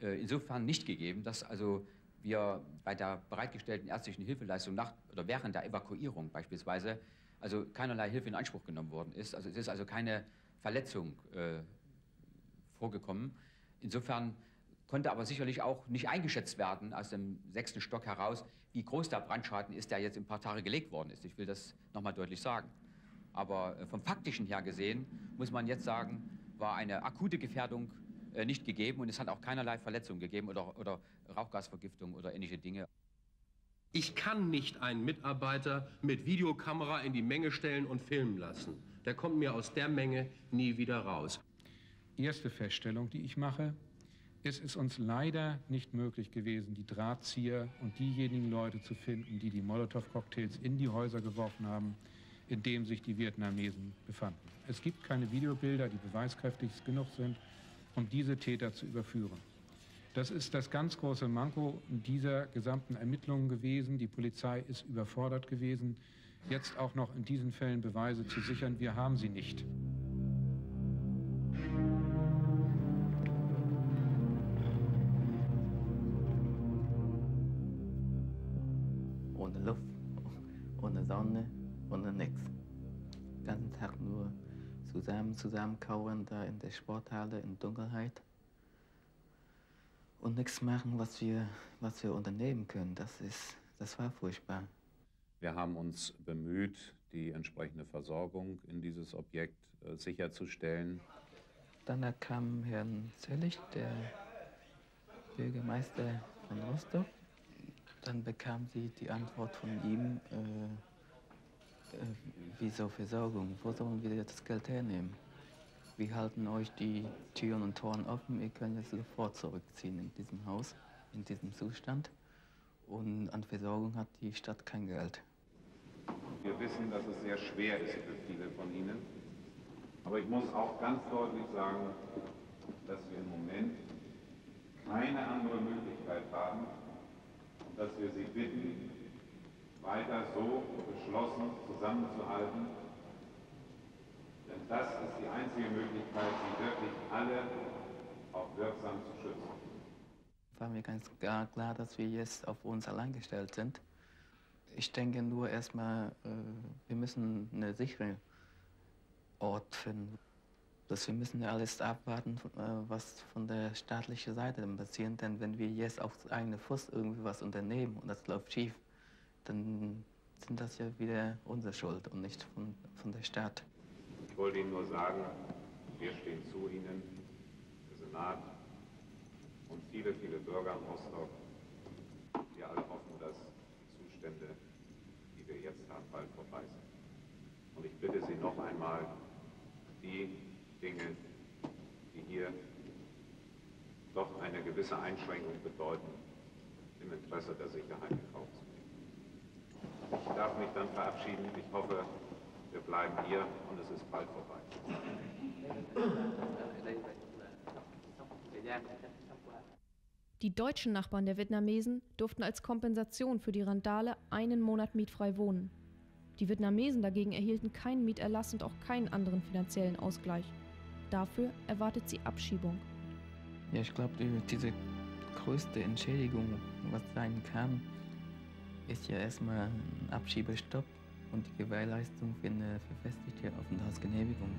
äh, insofern nicht gegeben, dass also wir bei der bereitgestellten ärztlichen Hilfeleistung nach oder während der Evakuierung beispielsweise also keinerlei Hilfe in Anspruch genommen worden ist. Also es ist also keine Verletzung äh, vorgekommen. Insofern konnte aber sicherlich auch nicht eingeschätzt werden aus dem sechsten Stock heraus, wie groß der Brandschaden ist, der jetzt in Parterre gelegt worden ist. Ich will das nochmal deutlich sagen. Aber äh, vom faktischen her gesehen muss man jetzt sagen, war eine akute Gefährdung äh, nicht gegeben und es hat auch keinerlei Verletzung gegeben oder, oder Rauchgasvergiftung oder ähnliche Dinge. Ich kann nicht einen Mitarbeiter mit Videokamera in die Menge stellen und filmen lassen. Der kommt mir aus der Menge nie wieder raus. Erste Feststellung, die ich mache, es ist uns leider nicht möglich gewesen, die Drahtzieher und diejenigen Leute zu finden, die die Molotow-Cocktails in die Häuser geworfen haben, in denen sich die Vietnamesen befanden. Es gibt keine Videobilder, die beweiskräftig genug sind, um diese Täter zu überführen. Das ist das ganz große Manko dieser gesamten Ermittlungen gewesen. Die Polizei ist überfordert gewesen Jetzt auch noch in diesen Fällen Beweise zu sichern, wir haben sie nicht. Zusammen, zusammenkauern da in der Sporthalle in Dunkelheit. Und nichts machen, was wir, was wir unternehmen können. Das, ist, das war furchtbar. Wir haben uns bemüht, die entsprechende Versorgung in dieses Objekt äh, sicherzustellen. Dann kam Herr Zellig, der Bürgermeister von Rostock. Dann bekam sie die Antwort von ihm, äh, wieso Versorgung, wo sollen wir das Geld hernehmen? Wir halten euch die Türen und Toren offen, ihr könnt jetzt sofort zurückziehen in diesem Haus, in diesem Zustand. Und an Versorgung hat die Stadt kein Geld. Wir wissen, dass es sehr schwer ist für viele von Ihnen. Aber ich muss auch ganz deutlich sagen, dass wir im Moment keine andere Möglichkeit haben, dass wir Sie bitten, weiter so beschlossen zusammenzuhalten. Denn das ist die einzige Möglichkeit, Sie wirklich alle auch wirksam zu schützen. War mir ganz klar, dass wir jetzt auf uns allein gestellt sind. Ich denke nur erstmal, äh, wir müssen eine sichere Ort finden. Dass wir müssen alles abwarten, äh, was von der staatlichen Seite passiert. Denn wenn wir jetzt auf eigene Fuß irgendwie was unternehmen und das läuft schief, dann sind das ja wieder unsere Schuld und nicht von, von der Stadt. Ich wollte Ihnen nur sagen, wir stehen zu Ihnen, der Senat und viele, viele Bürger in Rostock. Wir alle hoffen, dass die Zustände, die wir jetzt haben, bald vorbei sind. Und ich bitte Sie noch einmal, die Dinge, die hier doch eine gewisse Einschränkung bedeuten, im Interesse der Sicherheit in Kauf zu. Ich darf mich dann verabschieden. Ich hoffe, wir bleiben hier und es ist bald vorbei. Die deutschen Nachbarn der Vietnamesen durften als Kompensation für die Randale einen Monat mietfrei wohnen. Die Vietnamesen dagegen erhielten keinen Mieterlass und auch keinen anderen finanziellen Ausgleich. Dafür erwartet sie Abschiebung. Ja, ich glaube, die, diese größte Entschädigung, was sein kann, ist ja erstmal ein Abschiebestopp und die Gewährleistung für eine verfestigte Aufenthaltsgenehmigung.